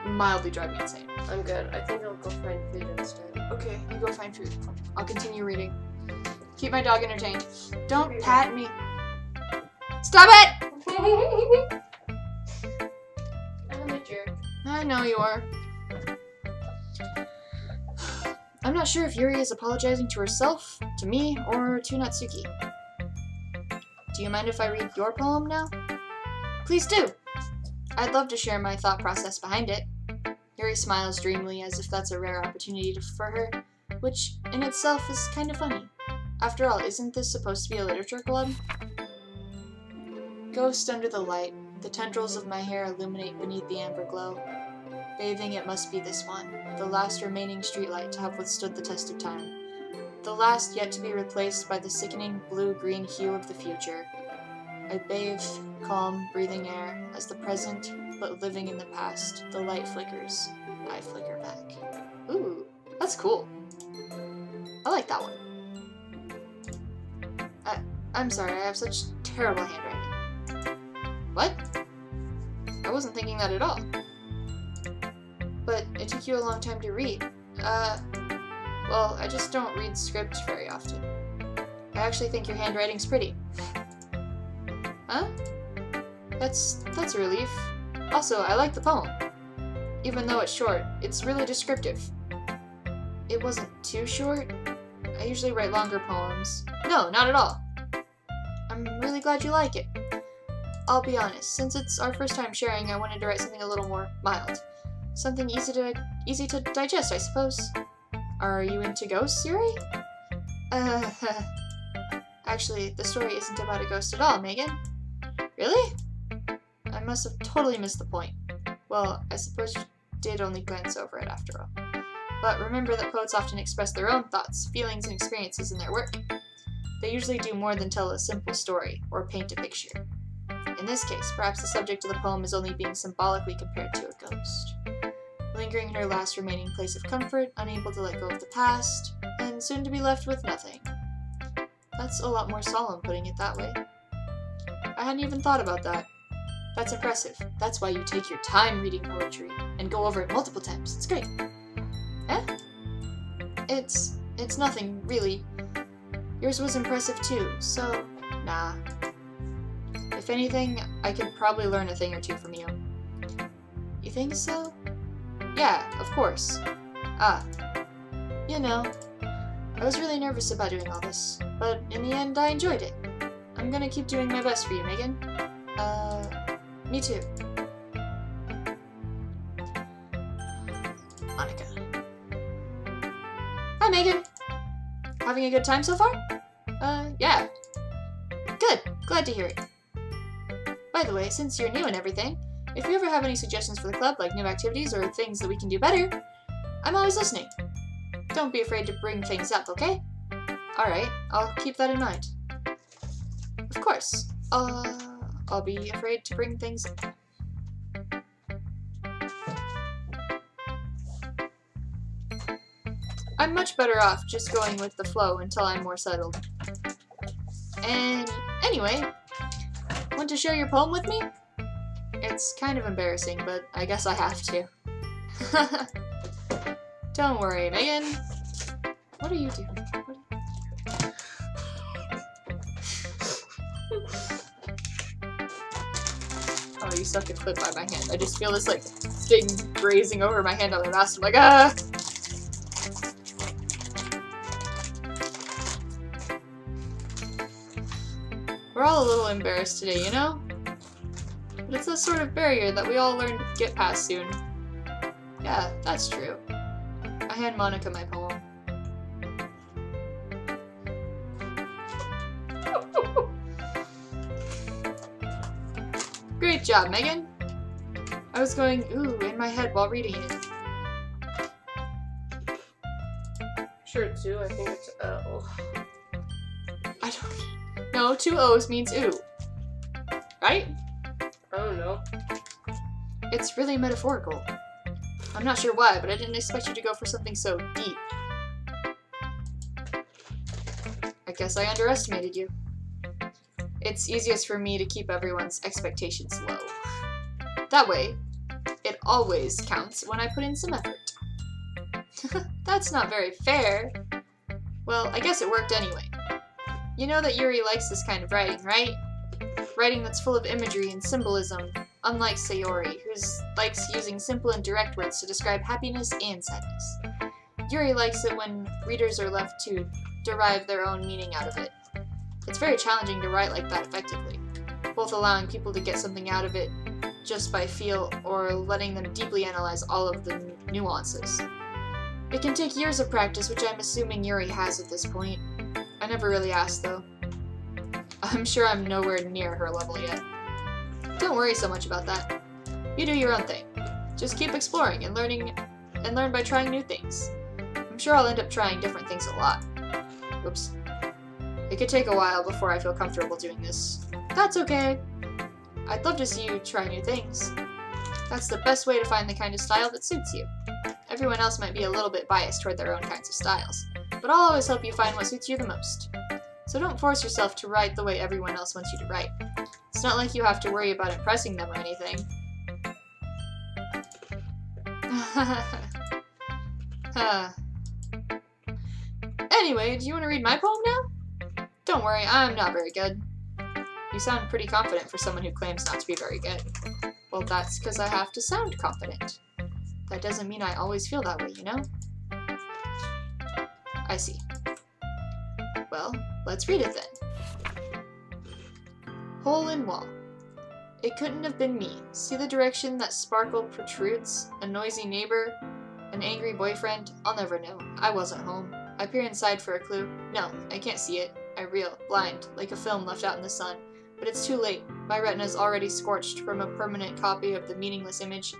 mildly drive me insane. I'm good. I think I'll go find food instead. Okay, you go find food. I'll continue reading. Keep my dog entertained. Don't pat me. Stop it! [laughs] I'm a jerk. I know you are. I'm not sure if Yuri is apologizing to herself, to me, or to Natsuki. Do you mind if I read your poem now? Please do! I'd love to share my thought process behind it. Yuri smiles dreamily as if that's a rare opportunity for her, which in itself is kind of funny. After all, isn't this supposed to be a literature club? Ghost under the light, the tendrils of my hair illuminate beneath the amber glow. Bathing it must be this one, the last remaining streetlight to have withstood the test of time. The last yet to be replaced by the sickening blue-green hue of the future. I bathe, calm, breathing air, as the present, but living in the past, the light flickers. I flicker back. Ooh, that's cool. I like that one. I, I'm sorry, I have such terrible handwriting. What? I wasn't thinking that at all. But it took you a long time to read. Uh, well, I just don't read scripts very often. I actually think your handwriting's pretty. Huh? That's that's a relief. Also, I like the poem. Even though it's short, it's really descriptive. It wasn't too short. I usually write longer poems. No, not at all. I'm really glad you like it. I'll be honest, since it's our first time sharing, I wanted to write something a little more mild. Something easy to easy to digest, I suppose. Are you into ghosts, Yuri? Uh, [laughs] actually, the story isn't about a ghost at all, Megan. Really? I must have mm-hmm. totally missed the point. Well, I suppose you did only glance over it after all. But remember that poets often express their own thoughts, feelings, and experiences in their work. They usually do more than tell a simple story or paint a picture. In this case, perhaps the subject of the poem is only being symbolically compared to a ghost. Lingering in her last remaining place of comfort, unable to let go of the past, and soon to be left with nothing. That's a lot more solemn putting it that way. I hadn't even thought about that. That's impressive. That's why you take your time reading poetry and go over it multiple times. It's great. Eh? It's it's nothing, really. Yours was impressive too, so nah. If anything, I could probably learn a thing or two from you. You think so? Yeah, of course. Ah. You know, I was really nervous about doing all this, but in the end I enjoyed it. I'm gonna keep doing my best for you, Megan. Uh, me too. Monika. Hi, Megan. Having a good time so far? Uh, yeah. Good. Glad to hear it. By the way, since you're new and everything, if you ever have any suggestions for the club, like new activities or things that we can do better, I'm always listening. Don't be afraid to bring things up, okay? Alright, I'll keep that in mind. Of course. Uh, I'll be afraid to bring things I'm much better off just going with the flow until I'm more settled. And anyway, want to share your poem with me? It's kind of embarrassing, but I guess I have to. [laughs] Don't worry, Megan. What are you doing? You suck a clip by my hand. I just feel this like thing grazing over my hand on the mouse. I'm like, ah! We're all a little embarrassed today, you know? But it's a sort of barrier that we all learn to get past soon. Yeah, that's true. I hand Monika my poem. Great job, Megan! I was going ooh in my head while reading it. Sure, too. I think it's O. I don't No, two O's means ooh. Right? I don't know. It's really metaphorical. I'm not sure why, but I didn't expect you to go for something so deep. I guess I underestimated you. It's easiest for me to keep everyone's expectations low. That way, it always counts when I put in some effort. [laughs] That's not very fair. Well, I guess it worked anyway. You know that Yuri likes this kind of writing, right? Writing that's full of imagery and symbolism, unlike Sayori, who likes using simple and direct words to describe happiness and sadness. Yuri likes it when readers are left to derive their own meaning out of it. It's very challenging to write like that effectively, both allowing people to get something out of it just by feel or letting them deeply analyze all of the nuances. It can take years of practice, which I'm assuming Yuri has at this point. I never really asked, though. I'm sure I'm nowhere near her level yet. Don't worry so much about that. You do your own thing. Just keep exploring and learning and learn by trying new things. I'm sure I'll end up trying different things a lot. Oops. It could take a while before I feel comfortable doing this. That's okay. I'd love to see you try new things. That's the best way to find the kind of style that suits you. Everyone else might be a little bit biased toward their own kinds of styles, but I'll always help you find what suits you the most. So don't force yourself to write the way everyone else wants you to write. It's not like you have to worry about impressing them or anything. [laughs] anyway, do you want to read my poem now? Don't worry, I'm not very good. You sound pretty confident for someone who claims not to be very good. Well, that's because I have to sound confident. That doesn't mean I always feel that way, you know? I see. Well, let's read it then. Hole in wall. It couldn't have been me. See the direction that sparkle protrudes? A noisy neighbor? An angry boyfriend? I'll never know. I wasn't home. I peer inside for a clue. No, I can't see it. I reel, blind, like a film left out in the sun. But it's too late. My retina's already scorched from a permanent copy of the meaningless image.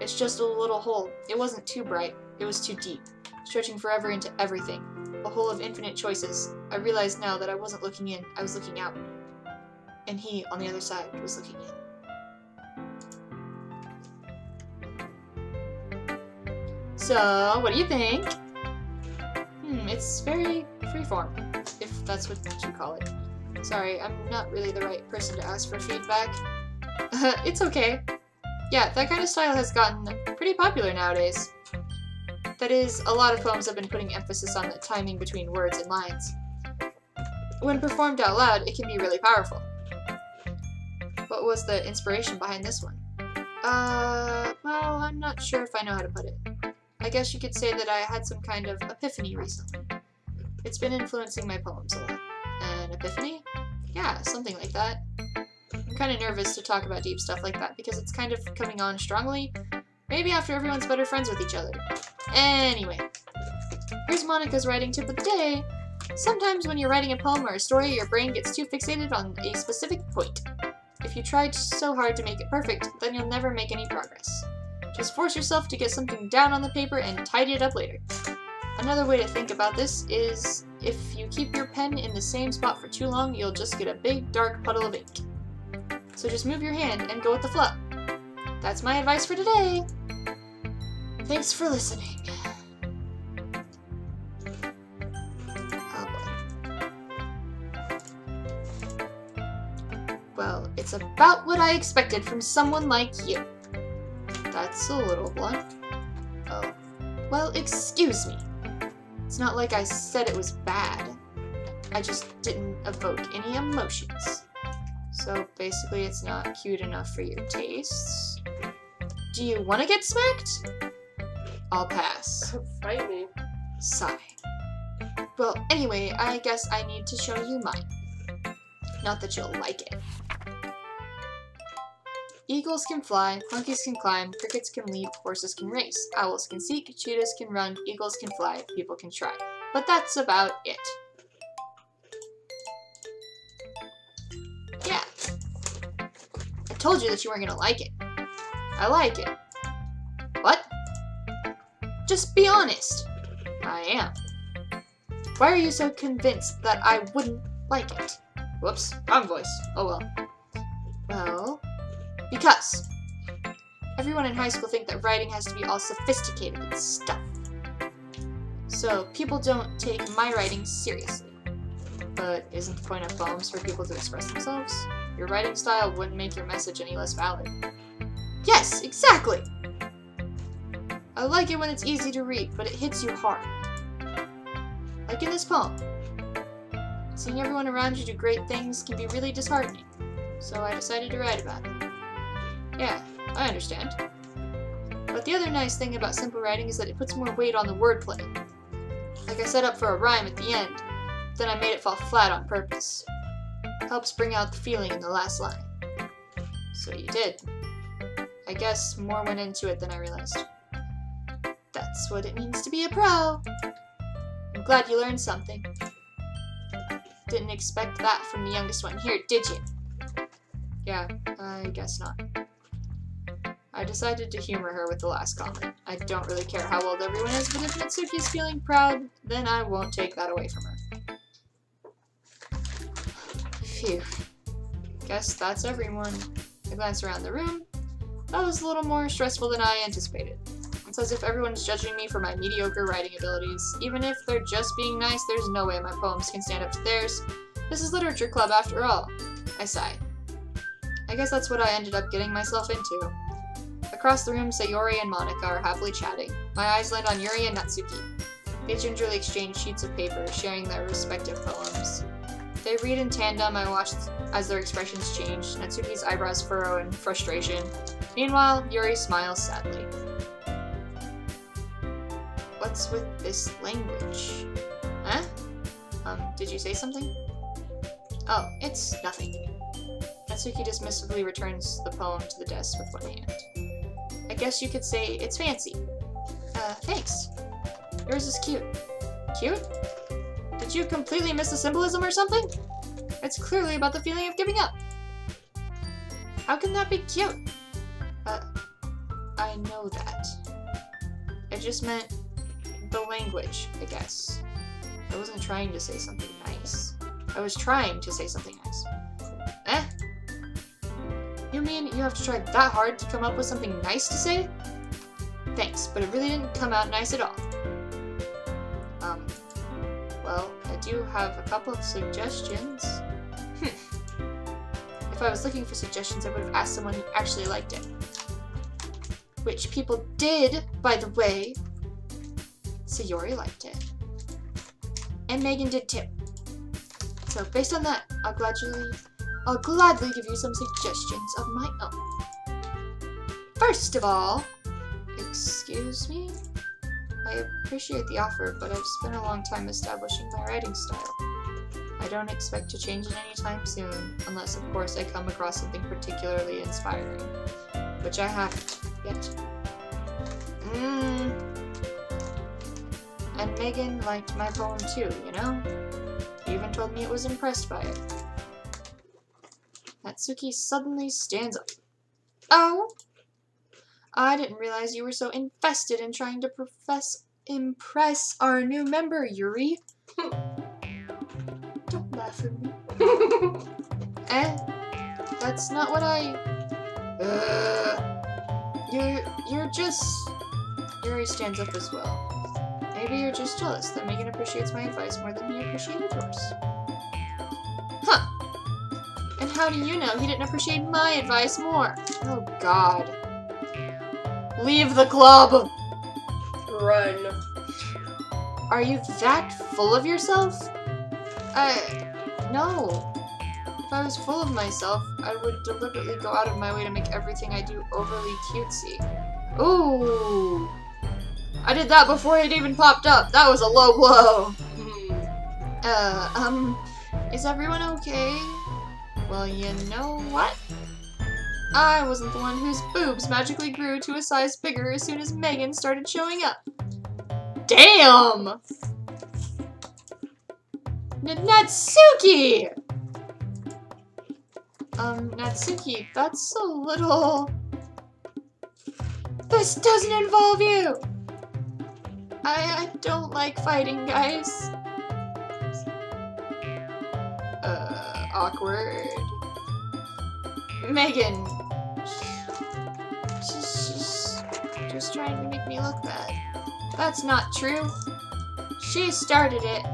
It's just a little hole. It wasn't too bright. It was too deep, stretching forever into everything. A hole of infinite choices. I realized now that I wasn't looking in, I was looking out. And he, on the other side, was looking in. So, what do you think? Hmm, it's very freeform, that's what you call it. Sorry, I'm not really the right person to ask for feedback. [laughs] it's okay. Yeah, that kind of style has gotten pretty popular nowadays. That is, a lot of poems have been putting emphasis on the timing between words and lines. When performed out loud, it can be really powerful. What was the inspiration behind this one? Uh, well, I'm not sure if I know how to put it. I guess you could say that I had some kind of epiphany recently. It's been influencing my poems a lot. An epiphany? Yeah, something like that. I'm kind of nervous to talk about deep stuff like that because it's kind of coming on strongly. Maybe after everyone's better friends with each other. Anyway, here's Monika's writing tip of the day. Sometimes when you're writing a poem or a story, your brain gets too fixated on a specific point. If you try so hard to make it perfect, then you'll never make any progress. Just force yourself to get something down on the paper and tidy it up later. Another way to think about this is if you keep your pen in the same spot for too long, you'll just get a big dark puddle of ink. So just move your hand and go with the flow. That's my advice for today. Thanks for listening. Oh. Well, it's about what I expected from someone like you. That's a little blunt. Oh. Well, excuse me. It's not like I said it was bad. I just didn't evoke any emotions. So basically it's not cute enough for your tastes. Do you want to get smacked? I'll pass. Fight me. Sigh. Well, anyway, I guess I need to show you mine. Not that you'll like it. Eagles can fly, monkeys can climb, crickets can leap, horses can race, owls can seek, cheetahs can run, eagles can fly, people can try. But that's about it. Yeah. I told you that you weren't gonna like it. I like it. What? Just be honest. I am. Why are you so convinced that I wouldn't like it? Whoops, wrong voice. Oh well. Well, because everyone in high school think that writing has to be all sophisticated and stuff. So people don't take my writing seriously. But isn't the point of poems for people to express themselves? Your writing style wouldn't make your message any less valid. Yes, exactly! I like it when it's easy to read, but it hits you hard. Like in this poem. Seeing everyone around you do great things can be really disheartening, so I decided to write about it. Yeah, I understand. But the other nice thing about simple writing is that it puts more weight on the wordplay. Like I set up for a rhyme at the end, then I made it fall flat on purpose. Helps bring out the feeling in the last line. So you did. I guess more went into it than I realized. That's what it means to be a pro. I'm glad you learned something. Didn't expect that from the youngest one here, did you? Yeah, I guess not. I decided to humor her with the last comment. I don't really care how old everyone is, but if Natsuki is feeling proud, then I won't take that away from her. Phew. Guess that's everyone. I glance around the room. That was a little more stressful than I anticipated. It's as if everyone's judging me for my mediocre writing abilities. Even if they're just being nice, there's no way my poems can stand up to theirs. This is literature club after all. I sigh. I guess that's what I ended up getting myself into. Across the room, Sayori and Monika are happily chatting. My eyes land on Yuri and Natsuki. They gingerly exchange sheets of paper, sharing their respective poems. They read in tandem, I watch as their expressions change. Natsuki's eyebrows furrow in frustration. Meanwhile, Yuri smiles sadly. What's with this language? Huh? Um, did you say something? Oh, it's nothing. Natsuki dismissively returns the poem to the desk with one hand. I guess you could say it's fancy. Uh, thanks. Yours is cute. Cute? Did you completely miss the symbolism or something? It's clearly about the feeling of giving up. How can that be cute? Uh, I know that. I just meant the language, I guess. I wasn't trying to say something nice. I was trying to say something nice. Eh? You mean you have to try that hard to come up with something nice to say? Thanks, but it really didn't come out nice at all. Um, well, I do have a couple of suggestions. Hmm. If I was looking for suggestions, I would have asked someone who actually liked it. Which people did, by the way. Sayori liked it. And Megan did too. So based on that, I'll gladly, I'll gladly give you some suggestions of my own. First of all, excuse me? I appreciate the offer, but I've spent a long time establishing my writing style. I don't expect to change it anytime soon, unless of course I come across something particularly inspiring, which I haven't yet. Mmm. And Megan liked my poem too, you know? He even told me it was impressed by it. Natsuki suddenly stands up. Oh? I didn't realize you were so invested in trying to profess impress our new member, Yuri. [laughs] Don't laugh at me? [laughs] Eh? That's not what I. Uh, you're you're just. Yuri stands up as well. Maybe you're just jealous that Megan appreciates my advice more than he appreciated yours. How do you know he didn't appreciate my advice more? Oh God. Leave the club! Run. Are you that full of yourself? Uh, no. If I was full of myself, I would deliberately go out of my way to make everything I do overly cutesy. Ooh. I did that before it even popped up. That was a low blow. Hmm. Uh, um, is everyone okay? Well, you know what? I wasn't the one whose boobs magically grew to a size bigger as soon as Megan started showing up. Damn! N Natsuki! Um, Natsuki, that's a little... This doesn't involve you! I, I don't like fighting, guys. Awkward. Megan. She's just, just trying to make me look bad. That's not true. She started it.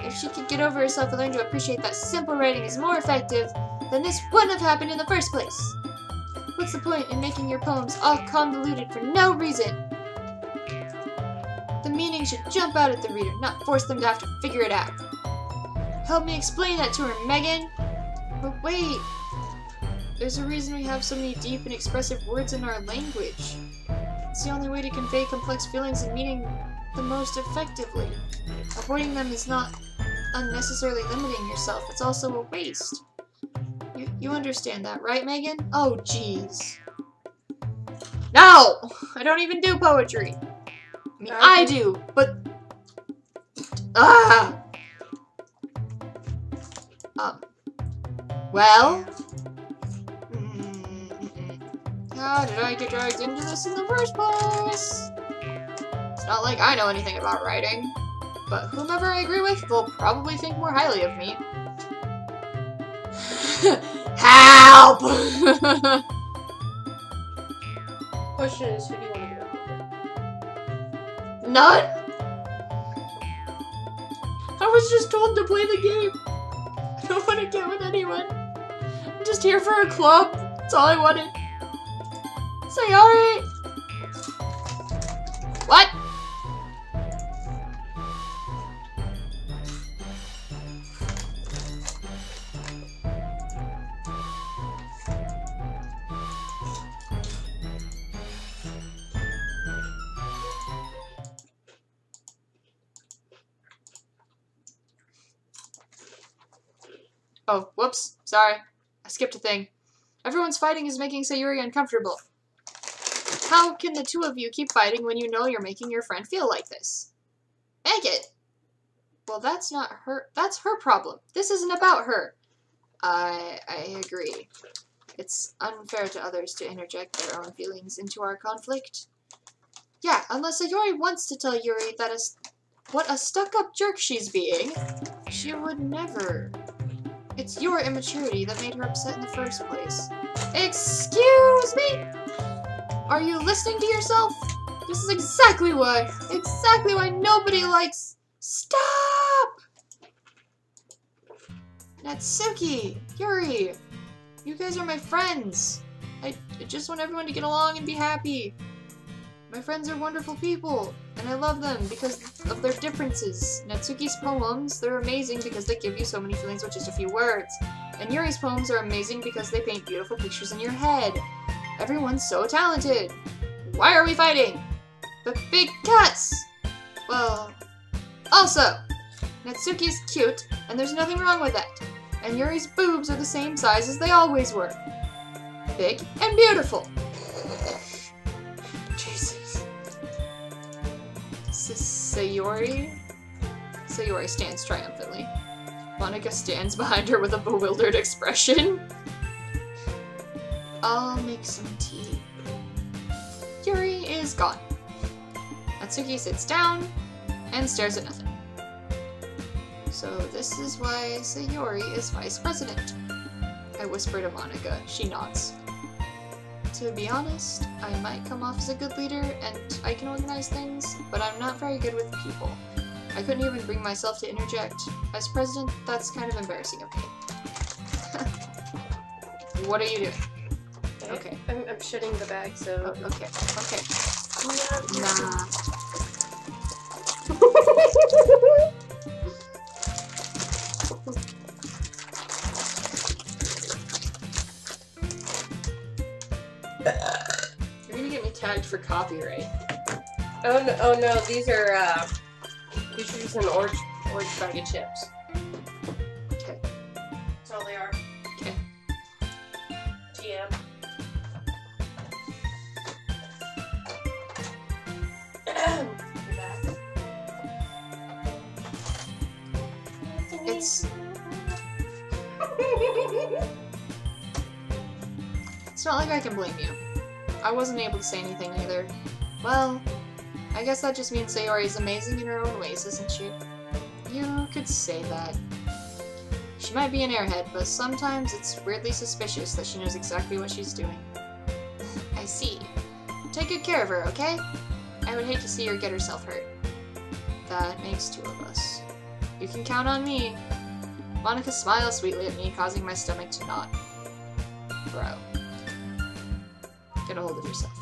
If she could get over herself and learn to appreciate that simple writing is more effective, then this wouldn't have happened in the first place. What's the point in making your poems all convoluted for no reason? The meaning should jump out at the reader, not force them to have to figure it out. Help me explain that to her, Megan! But wait! There's a reason we have so many deep and expressive words in our language. It's the only way to convey complex feelings and meaning the most effectively. Avoiding them is not unnecessarily limiting yourself, it's also a waste. You, you understand that, right, Megan? Oh, jeez. No! I don't even do poetry. I mean, I do, but... Ah! Um. Well? Mm, How did I get dragged into this in the first place? It's not like I know anything about writing. But whomever I agree with will probably think more highly of me. [laughs] Help! [laughs] Question is, who do you want to up? None? I was just told to play the game. [laughs] I don't want to get with anyone. I'm just here for a club. That's all I wanted. Say alright. What? Oh, whoops. Sorry. I skipped a thing. Everyone's fighting is making Sayori uncomfortable. How can the two of you keep fighting when you know you're making your friend feel like this? Make it! Well, that's not her- that's her problem. This isn't about her. I- I agree. It's unfair to others to interject their own feelings into our conflict. Yeah, unless Sayori wants to tell Yuri that is what a stuck-up jerk she's being, she would never. It's your immaturity that made her upset in the first place. Excuse me? Are you listening to yourself? This is exactly why, exactly why nobody likes. Stop! Natsuki, Yuri, you guys are my friends. I I just want everyone to get along and be happy. My friends are wonderful people, and I love them because of their differences. Natsuki's poems, they're amazing because they give you so many feelings with just a few words. And Yuri's poems are amazing because they paint beautiful pictures in your head. Everyone's so talented. Why are we fighting? But because, well, also, Natsuki's cute, and there's nothing wrong with that. And Yuri's boobs are the same size as they always were. Big and beautiful. Sayori? Sayori stands triumphantly. Monika stands [laughs] behind her with a bewildered expression. I'll make some tea. Yuri is gone. Natsuki sits down and stares at nothing. So this is why Sayori is vice president. I whisper to Monika. She nods. To be honest, I might come off as a good leader and I can organize things, but I'm not very good with people. I couldn't even bring myself to interject. As president, that's kind of embarrassing of me. [laughs] what are you doing? Okay. I'm, I'm shutting the bag, so. Oh, okay, okay. Nah. [laughs] [laughs] for copyright. Oh no! Oh no! These are uh, these are just an orange orange bag of chips. Okay. That's all they are. Okay. GM. It's [laughs] it's not like I can blame you. I wasn't able to say anything either. Well, I guess that just means Sayori is amazing in her own ways, isn't she? You could say that. She might be an airhead, but sometimes it's weirdly suspicious that she knows exactly what she's doing. [sighs] I see. Take good care of her, okay? I would hate to see her get herself hurt. That makes two of us. You can count on me. Monika smiles sweetly at me, causing my stomach to knot. Bro. Get a hold of yourself.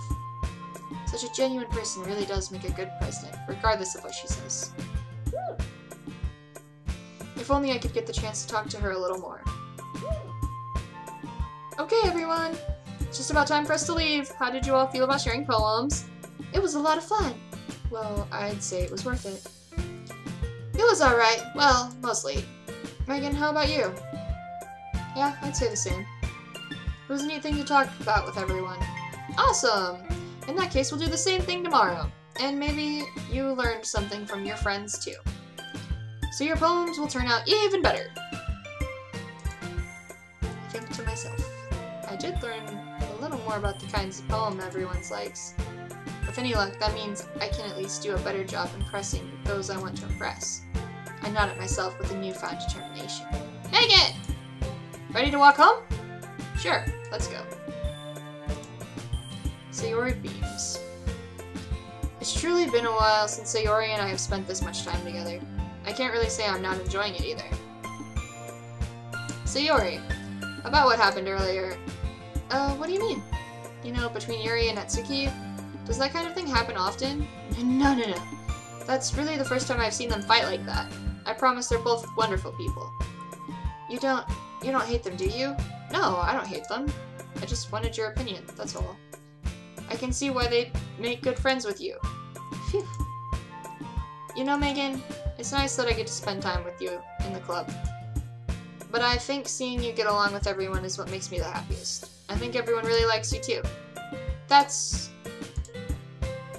Such a genuine person really does make a good president, regardless of what she says. If only I could get the chance to talk to her a little more. Okay, everyone! It's just about time for us to leave. How did you all feel about sharing poems? It was a lot of fun. Well, I'd say it was worth it. It was alright. Well, mostly. Megan, how about you? Yeah, I'd say the same. It was a neat thing to talk about with everyone. Awesome! In that case, we'll do the same thing tomorrow. And maybe you learned something from your friends too. So your poems will turn out even better. I think to myself, I did learn a little more about the kinds of poem everyone likes. With any luck, that means I can at least do a better job impressing those I want to impress. I nod at myself with a newfound determination. Megan! Ready to walk home? Sure, let's go. Sayori beams. It's truly been a while since Sayori and I have spent this much time together. I can't really say I'm not enjoying it either. Sayori, about what happened earlier. Uh, what do you mean? You know, between Yuri and Natsuki? Does that kind of thing happen often? No, no, no. That's really the first time I've seen them fight like that. I promise they're both wonderful people. You don't, you don't hate them, do you? No, I don't hate them. I just wanted your opinion, that's all. I can see why they make good friends with you. Phew. You know, Megan, it's nice that I get to spend time with you in the club. But I think seeing you get along with everyone is what makes me the happiest. I think everyone really likes you too. That's...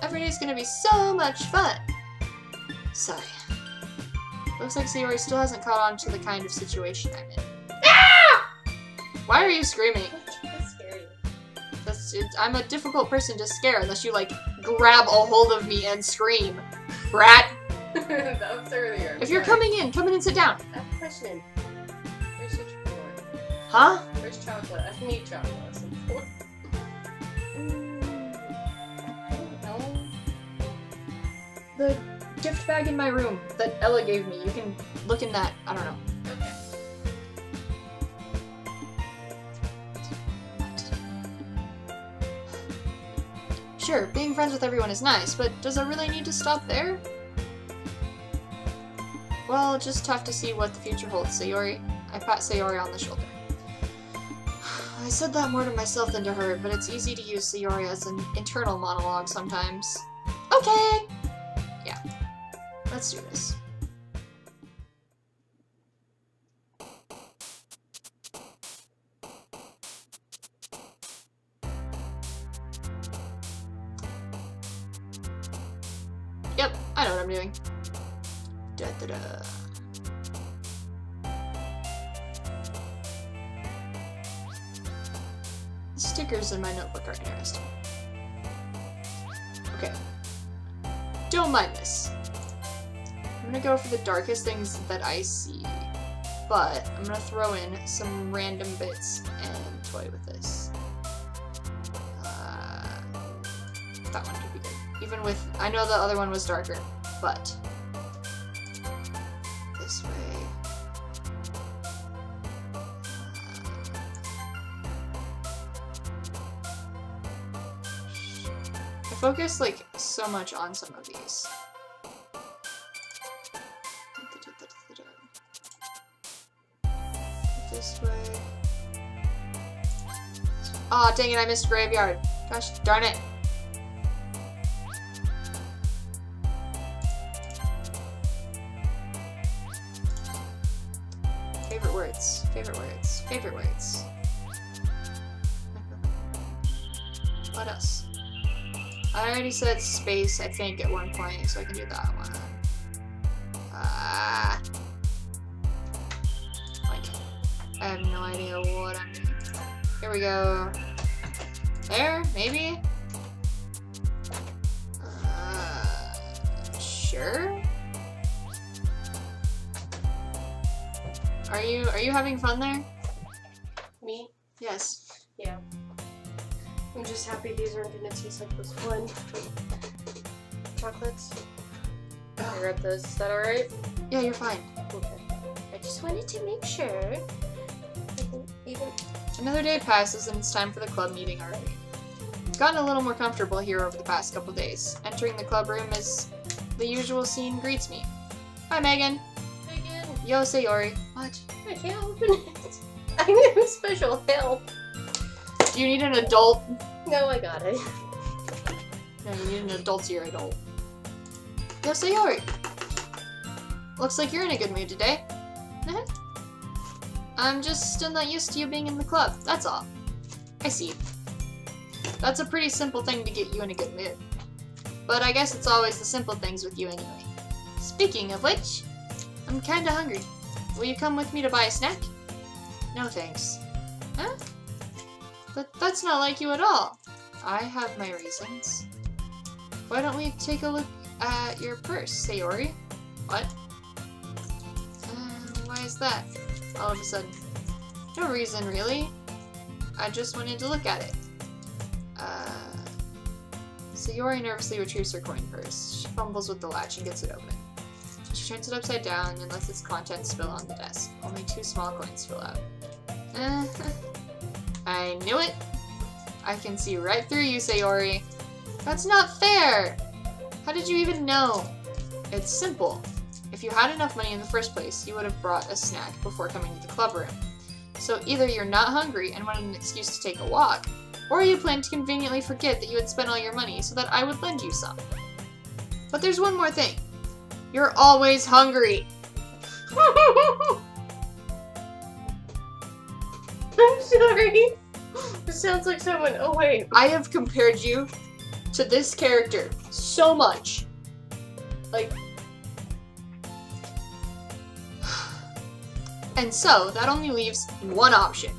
Every day's gonna be so much fun! Sigh. Looks like Sayori still hasn't caught on to the kind of situation I'm in. Ah! Why are you screaming? Scary. I'm a difficult person to scare unless you like grab a hold of me and scream. Brat! [laughs] that was earlier. If you're coming in, come in and sit down. I have a question. Where's your chocolate? Huh? Where's chocolate? I need chocolate. [laughs] The gift bag in my room that Ella gave me. You can look in that. I don't know. Okay. Sure, being friends with everyone is nice, but does it really need to stop there? Well, just tough to see what the future holds, Sayori. I pat Sayori on the shoulder. [sighs] I said that more to myself than to her, but it's easy to use Sayori as an internal monologue sometimes. Okay! Yeah. Let's do this. Darkest things that I see. But I'm gonna throw in some random bits and toy with this. Uh, that one could be good. Even with, I know the other one was darker, but this way. I focus like so much on some of these. Dang it, I missed graveyard. Gosh darn it. Favorite words, favorite words, favorite words. What else? I already said space, I think, at one point, so I can do that one. Yeah, you're fine. Okay. I just wanted to make sure. Even Another day passes and it's time for the club meeting already. Gotten a little more comfortable here over the past couple days. Entering the club room as the usual scene greets me. Hi, Megan. again. Yo, Sayori. What? I can't open it. I need special help. Do you need an adult? No, I got it. No, you need an adult adultier adult. Yo, Sayori. Looks like you're in a good mood today. Mm-hmm. I'm just still not used to you being in the club, that's all. I see. That's a pretty simple thing to get you in a good mood. But I guess it's always the simple things with you anyway. Speaking of which, I'm kinda hungry. Will you come with me to buy a snack? No thanks. Huh? But that's not like you at all. I have my reasons. Why don't we take a look at your purse, Sayori? What? Is that? All of a sudden. No reason, really. I just wanted to look at it. Uh, Sayori nervously retrieves her coin purse. She fumbles with the latch and gets it open. She turns it upside down and lets its contents spill on the desk. Only two small coins spill out. Uh, [laughs] I knew it! I can see right through you, Sayori. That's not fair! How did you even know? It's simple. If you had enough money in the first place, you would have brought a snack before coming to the club room. So either you're not hungry and wanted an excuse to take a walk, or you plan to conveniently forget that you had spent all your money so that I would lend you some. But there's one more thing. You're always hungry. [laughs] I'm sorry. This sounds like someone. Oh wait. I have compared you to this character so much. Like. And so, that only leaves one option.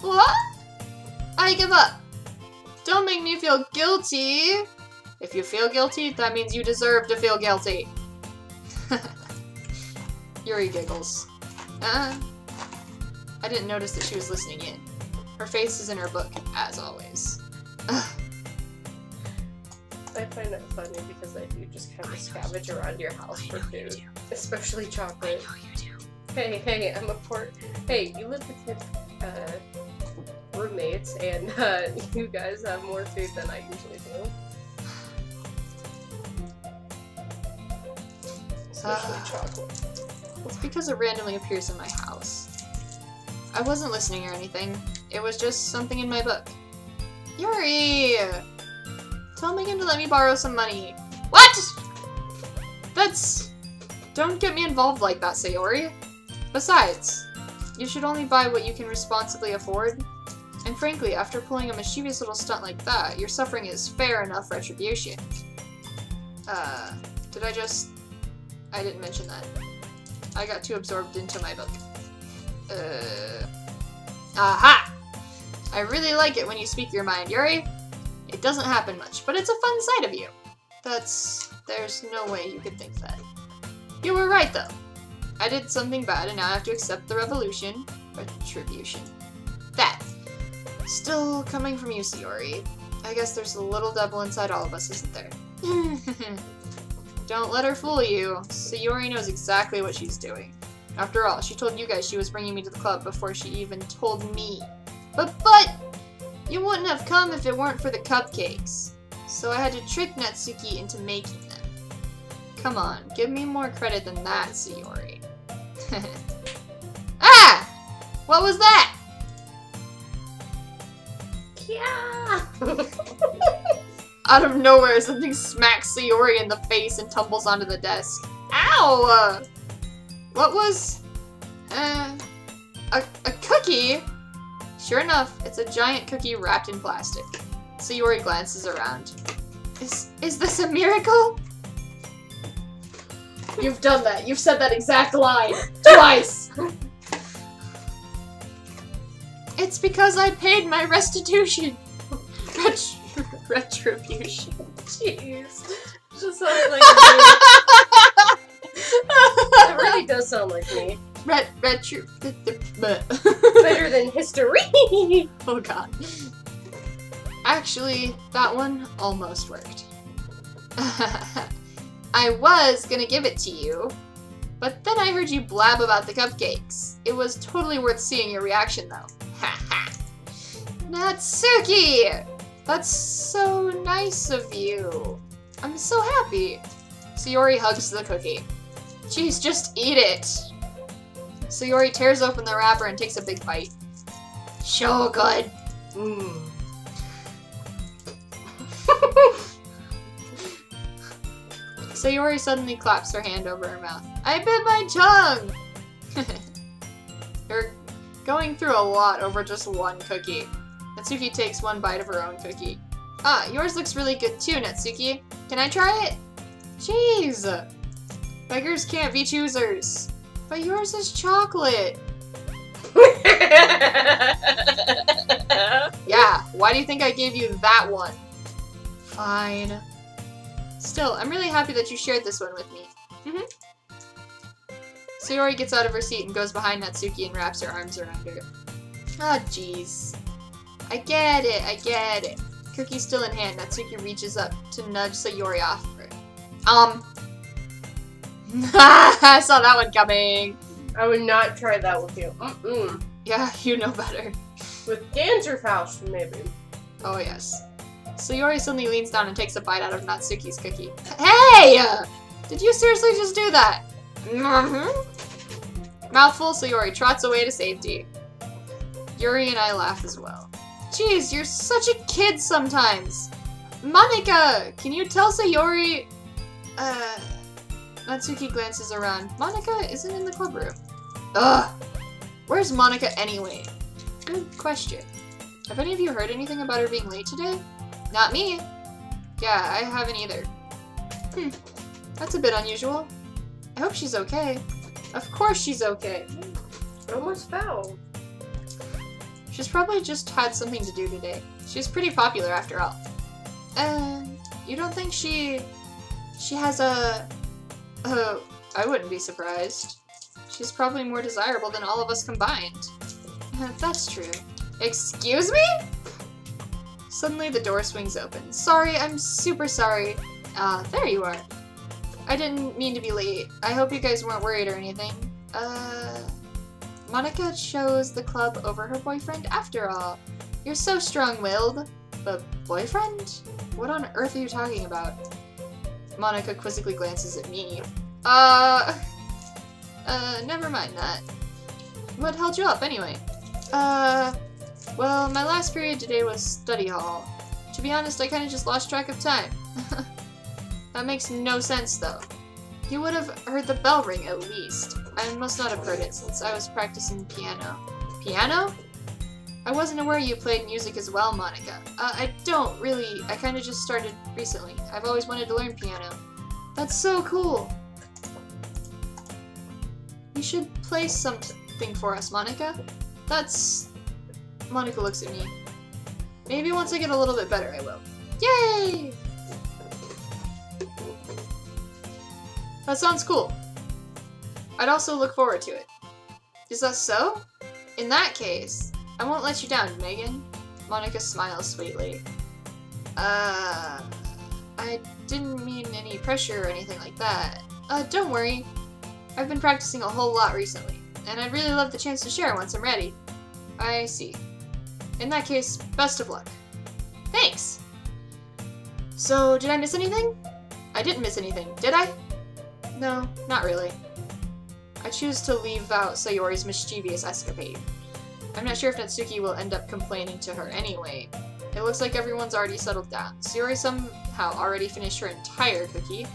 What? I give up. Don't make me feel guilty. If you feel guilty, that means you deserve to feel guilty. [laughs] Yuri giggles. Uh, I didn't notice that she was listening in. Her face is in her book, as always. Ugh. [laughs] I find it funny because I do just kind of scavenge around your house for food, especially chocolate. you do. Hey, hey, I'm a poor. Hey, you live with your uh, roommates, and uh, [laughs] you guys have more food than I usually do. Especially Ah. chocolate. It's because it randomly appears in my house. I wasn't listening or anything. It was just something in my book. Yuri! Tell Megan to let me borrow some money. What? That's... Don't get me involved like that, Sayori. Besides, you should only buy what you can responsibly afford. And frankly, after pulling a mischievous little stunt like that, your suffering is fair enough retribution. Uh, did I just... I didn't mention that. I got too absorbed into my book. Uh... Aha! I really like it when you speak your mind, Yuri. It doesn't happen much, but it's a fun side of you. That's... There's no way you could think that. You were right, though. I did something bad, and now I have to accept the revolution. Retribution. That. Still coming from you, Sayori. I guess there's a little devil inside all of us, isn't there? [laughs] Don't let her fool you. Sayori knows exactly what she's doing. After all, she told you guys she was bringing me to the club before she even told me. But, but! You wouldn't have come if it weren't for the cupcakes. So I had to trick Natsuki into making them. Come on, give me more credit than that, Sayori. [laughs] ah! What was that? Yeah. [laughs] Out of nowhere, something smacks Sayori in the face and tumbles onto the desk. Ow! What was... Uh... A, a cookie? Sure enough, it's a giant cookie wrapped in plastic. Sayori glances around. Is, is this a miracle? You've done that. You've said that exact line. Twice! it's because I paid my restitution. Ret- retribution. Jeez. Just sounds like me. It really does sound like me. Ret- retro- Better than history. oh god. Actually, that one almost worked. [laughs] I was gonna give it to you, but then I heard you blab about the cupcakes. It was totally worth seeing your reaction though. Haha. Natsuki! That's so nice of you. I'm so happy. Sayori hugs the cookie. Jeez, just eat it. Sayori tears open the wrapper and takes a big bite. So good. Mm. [laughs] Sayori suddenly claps her hand over her mouth. I bit my tongue! [laughs] You're going through a lot over just one cookie. Natsuki takes one bite of her own cookie. Ah, yours looks really good too, Natsuki. Can I try it? Jeez! Beggars can't be choosers. But yours is chocolate. [laughs] Yeah, why do you think I gave you that one? Fine. Still, I'm really happy that you shared this one with me. Mm-hmm. Sayori gets out of her seat and goes behind Natsuki and wraps her arms around her. Ah, jeez. I get it, I get it. Cookie still in hand, Natsuki reaches up to nudge Sayori off her. Um. [laughs] I saw that one coming. I would not try that with you. Mm-mm. Yeah, [laughs] you know better. With Ganzerfaust, maybe. Oh, yes. Sayori suddenly leans down and takes a bite out of Natsuki's cookie. Hey! Did you seriously just do that? Mm-hmm. Mouthful, Sayori trots away to safety. Yuri and I laugh as well. Jeez, you're such a kid sometimes. Monika, can you tell Sayori... Uh... Natsuki glances around. Monika isn't in the club room. Ugh! Where's Monika anyway? Good question. Have any of you heard anything about her being late today? Not me. Yeah, I haven't either. Hmm. That's a bit unusual. I hope she's okay. Of course she's okay. I almost fell. She's probably just had something to do today. She's pretty popular after all. And you don't think she... She has a... Uh, I wouldn't be surprised. She's probably more desirable than all of us combined. [laughs] That's true. Excuse me? Suddenly the door swings open. Sorry, I'm super sorry. Ah, there you are. I didn't mean to be late. I hope you guys weren't worried or anything. Uh... Monika chose the club over her boyfriend after all. You're so strong-willed. But boyfriend? What on earth are you talking about? Monika quizzically glances at me. Uh... [laughs] Uh, never mind that. What held you up, anyway? Uh... Well, my last period today was study hall. To be honest, I kind of just lost track of time. [laughs] that makes no sense, though. You would have heard the bell ring, at least. I must not have heard it, since I was practicing piano. Piano? I wasn't aware you played music as well, Monika. Uh, I don't, really. I kind of just started recently. I've always wanted to learn piano. That's so cool! You should play something for us, Monika. That's... Monika looks at me. Maybe once I get a little bit better, I will. Yay! That sounds cool. I'd also look forward to it. Is that so? In that case, I won't let you down, Megan. Monika smiles sweetly. Uh, I didn't mean any pressure or anything like that. Uh, don't worry. I've been practicing a whole lot recently, and I'd really love the chance to share once I'm ready. I see. In that case, best of luck. Thanks! So, did I miss anything? I didn't miss anything, did I? No, not really. I choose to leave out Sayori's mischievous escapade. I'm not sure if Natsuki will end up complaining to her anyway. It looks like everyone's already settled down. Sayori somehow already finished her entire cookie.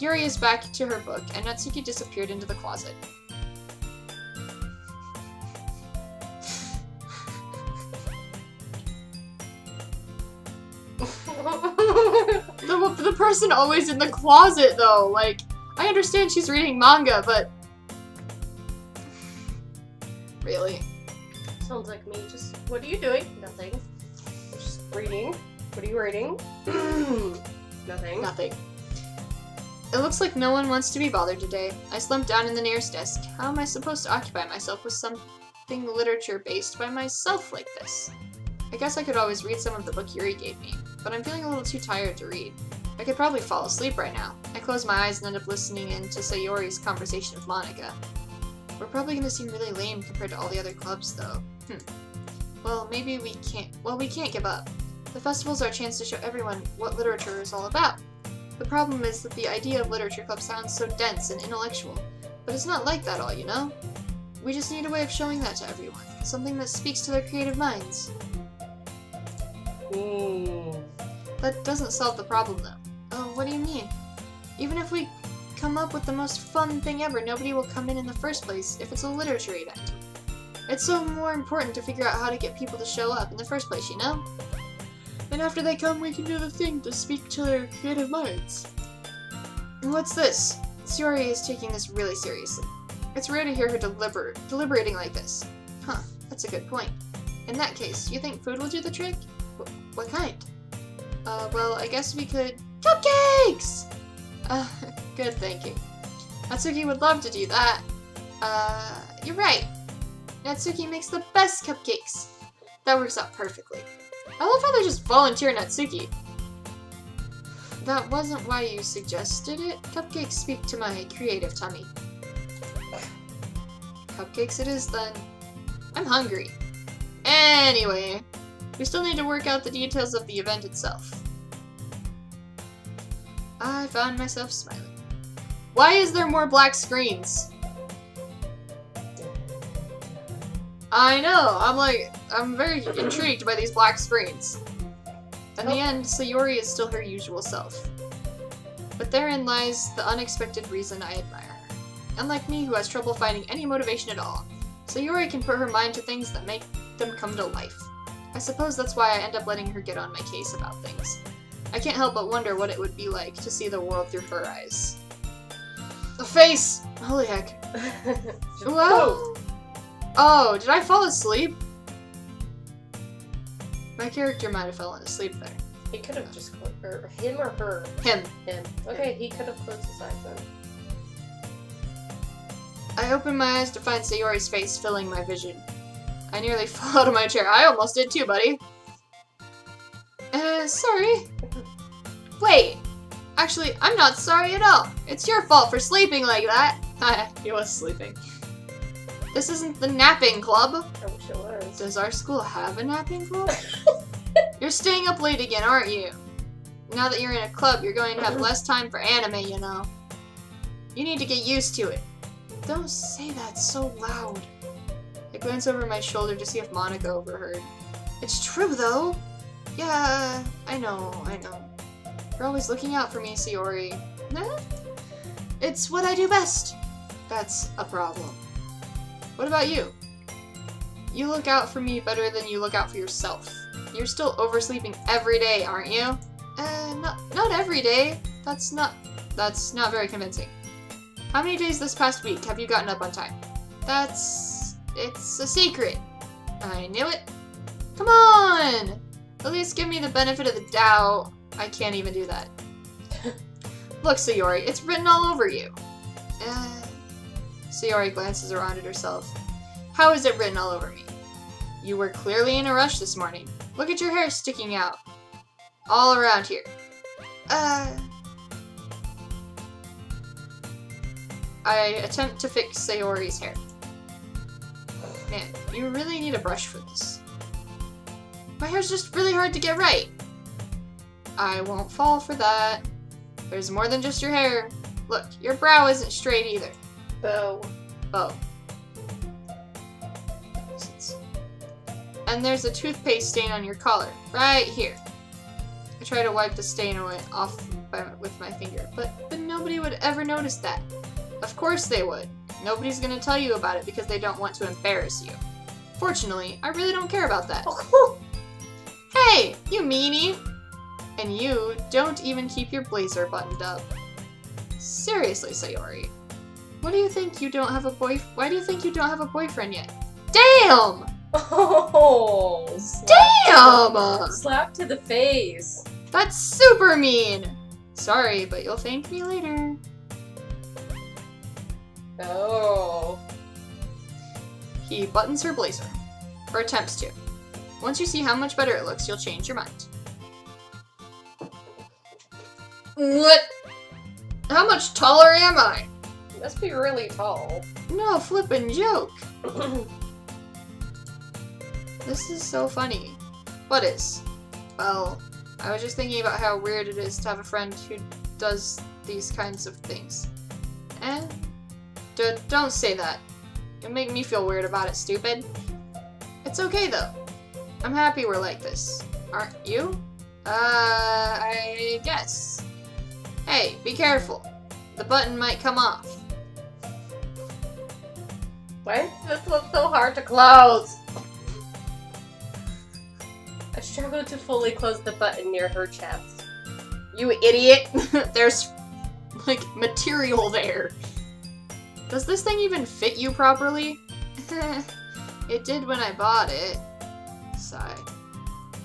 Yuri is back to her book, and Natsuki disappeared into the closet. [laughs] the, the person always in the closet, though. Like, I understand she's reading manga, but. Really? Sounds like me. Just, what are you doing? Nothing. Just reading. What are you reading? [clears throat] Nothing. Nothing. It looks like no one wants to be bothered today. I slumped down in the nearest desk. How am I supposed to occupy myself with something literature-based by myself like this? I guess I could always read some of the book Yuri gave me, but I'm feeling a little too tired to read. I could probably fall asleep right now. I close my eyes and end up listening in to Sayori's conversation with Monika. We're probably gonna seem really lame compared to all the other clubs, though. Hmm. Well, maybe we can't- well, we can't give up. The festival's our chance to show everyone what literature is all about. The problem is that the idea of literature club sounds so dense and intellectual, but it's not like that all, you know? We just need a way of showing that to everyone, something that speaks to their creative minds. That doesn't solve the problem, though. Oh, what do you mean? Even if we come up with the most fun thing ever, nobody will come in in the first place if it's a literature event. It's so more important to figure out how to get people to show up in the first place, you know? And after they come, we can do the thing to speak to their creative minds. What's this? Sayori is taking this really seriously. It's rare to hear her deliber deliberating like this. Huh, that's a good point. In that case, you think food will do the trick? Wh what kind? Uh, well, I guess we could... Cupcakes! Uh, [laughs] good thinking. Natsuki would love to do that. Uh, you're right. Natsuki makes the best cupcakes. That works out perfectly. I love how they just volunteer Natsuki. That wasn't why you suggested it. Cupcakes speak to my creative tummy. Cupcakes it is then. I'm hungry. Anyway, we still need to work out the details of the event itself. I found myself smiling. Why is there more black screens? I know, I'm like, I'm very intrigued by these black screens. In the oh. end, Sayori is still her usual self. But therein lies the unexpected reason I admire her. Unlike me, who has trouble finding any motivation at all, Sayori can put her mind to things that make them come to life. I suppose that's why I end up letting her get on my case about things. I can't help but wonder what it would be like to see the world through her eyes. The face! Holy heck. [laughs] Whoa! Oh, did I fall asleep? My character might have fallen asleep there. He could have just closed, or him or her. Him. Him. Okay, he could have closed his eyes then. I opened my eyes to find Sayori's face filling my vision. I nearly [laughs] fell out of my chair. I almost did too, buddy. Uh, sorry. Wait. Actually, I'm not sorry at all. It's your fault for sleeping like that. [laughs] he was sleeping. This isn't the napping club. I wish it was. Does our school have a napping club? [laughs] you're staying up late again, aren't you? Now that you're in a club, you're going to have less time for anime, you know. You need to get used to it. Don't say that so loud. I glance over my shoulder to see if Monika overheard. It's true, though. Yeah, I know, I know. You're always looking out for me, Sayori. It's what I do best. That's a problem. What about you? You look out for me better than you look out for yourself. You're still oversleeping every day, aren't you? Uh, not, not every day. That's not, that's not very convincing. How many days this past week have you gotten up on time? That's, it's a secret. I knew it. Come on! At least give me the benefit of the doubt. I can't even do that. [laughs] Look, Sayori, it's written all over you. Uh, Sayori glances around at herself. How is it written all over me? You were clearly in a rush this morning. Look at your hair sticking out. All around here. Uh. I attempt to fix Sayori's hair. Man, you really need a brush for this. My hair's just really hard to get right. I won't fall for that. There's more than just your hair. Look, your brow isn't straight either. Bow. Oh. And there's a toothpaste stain on your collar, right here. I try to wipe the stain away off by, with my finger, but, but nobody would ever notice that. Of course they would. Nobody's gonna tell you about it because they don't want to embarrass you. Fortunately, I really don't care about that. [laughs] hey, you meanie! And you don't even keep your blazer buttoned up. Seriously, Sayori. What do you think you don't have a boy? Why do you think you don't have a boyfriend yet? Damn! Oh, [laughs] Damn! Slap to the face. That's super mean! Sorry, but you'll thank me later. Oh. He buttons her blazer. Or attempts to. Once you see how much better it looks, you'll change your mind. What? How much taller am I? You must be really tall. No flippin' joke. [clears throat] This is so funny. What is? Well, I was just thinking about how weird it is to have a friend who does these kinds of things. Eh? D don't say that. You'll make me feel weird about it, stupid. It's okay, though. I'm happy we're like this. Aren't you? Uh, I guess. Hey, be careful. The button might come off. Why does this look so hard to close? I struggle to fully close the button near her chest. You idiot! [laughs] There's, like, material there. Does this thing even fit you properly? [laughs] it did when I bought it. Sigh.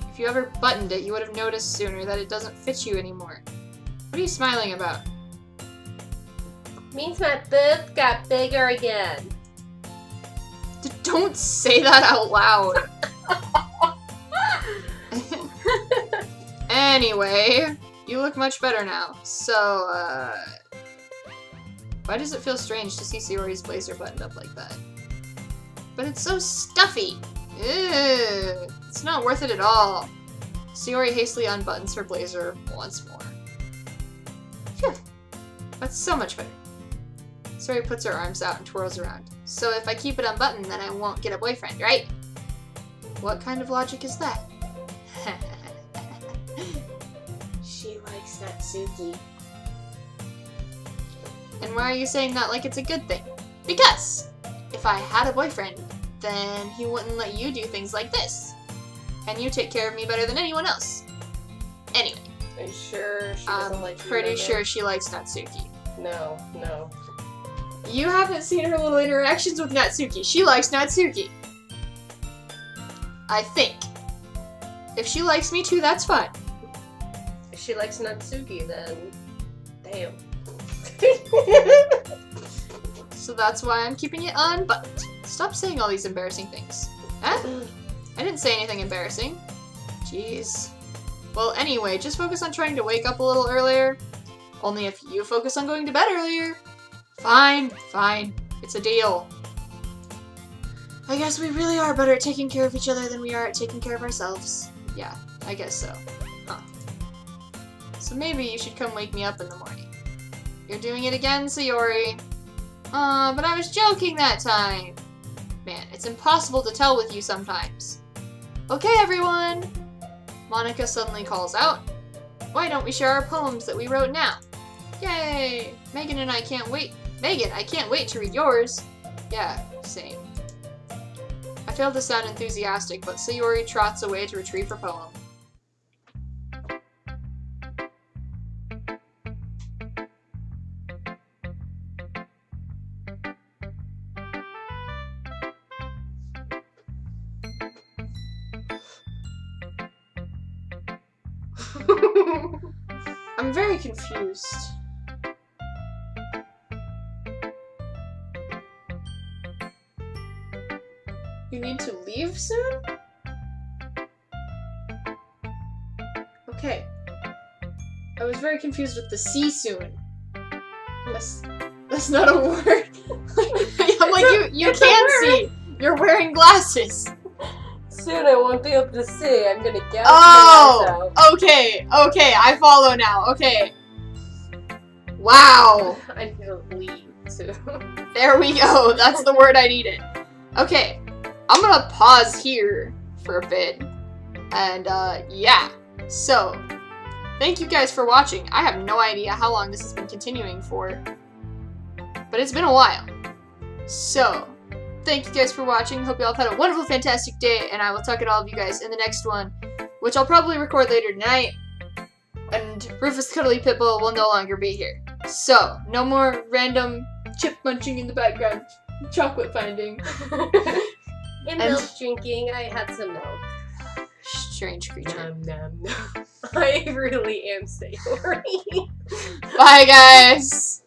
If you ever buttoned it, you would have noticed sooner that it doesn't fit you anymore. What are you smiling about? Means my boobs got bigger again. D don't say that out loud. [laughs] [laughs] anyway, you look much better now. So, uh... Why does it feel strange to see Sayori's blazer buttoned up like that? But it's so stuffy! Ew, it's not worth it at all. Sayori hastily unbuttons her blazer once more. Phew, that's so much better. Sayori puts her arms out and twirls around. So if I keep it unbuttoned, then I won't get a boyfriend, right? What kind of logic is that? [laughs] She likes that Natsuki. And why are you saying that like it's a good thing? Because if I had a boyfriend, then he wouldn't let you do things like this. And you take care of me better than anyone else. Anyway, Are you sure she doesn't I'm like pretty sure she likes Natsuki. No, no. You haven't seen her little interactions with Natsuki. She likes Natsuki. I think. If she likes me too, that's fine. If she likes Natsuki, then damn. [laughs] So that's why I'm keeping it unbuttoned. Stop saying all these embarrassing things. Huh? I didn't say anything embarrassing. Jeez. Well, anyway, just focus on trying to wake up a little earlier. Only if you focus on going to bed earlier. Fine, fine. It's a deal. I guess we really are better at taking care of each other than we are at taking care of ourselves. Yeah, I guess so. Huh. So maybe you should come wake me up in the morning. You're doing it again, Sayori. Aw, but I was joking that time. Man, it's impossible to tell with you sometimes. Okay, everyone! Monika suddenly calls out. Why don't we share our poems that we wrote now? Yay! Megan and I can't wait. Megan, I can't wait to read yours. Yeah, same. I fail to sound enthusiastic, but Sayori trots away to retrieve her poem. Confused. You need to leave soon? Okay. I was very confused with the see soon. That's, that's not a [laughs] word. [laughs] I'm like, you, you It's can't see. You're wearing glasses. Soon I won't be able to see. I'm gonna get Oh, okay, okay, I follow now. Okay. Wow. I need to leave soon. [laughs] There we go. That's the word I needed. Okay, I'm gonna pause here for a bit. And, uh, yeah. So, thank you guys for watching. I have no idea how long this has been continuing for, but it's been a while. So, thank you guys for watching. Hope you all have had a wonderful, fantastic day, and I will talk to all of you guys in the next one, which I'll probably record later tonight. And Rufus Cuddly Pitbull will no longer be here. So, no more random chip munching in the background, chocolate finding. [laughs] [laughs] In And- milk drinking, I had some milk. Strange creature. Nom nom nom. [laughs] I really am Sayori. Bye, guys!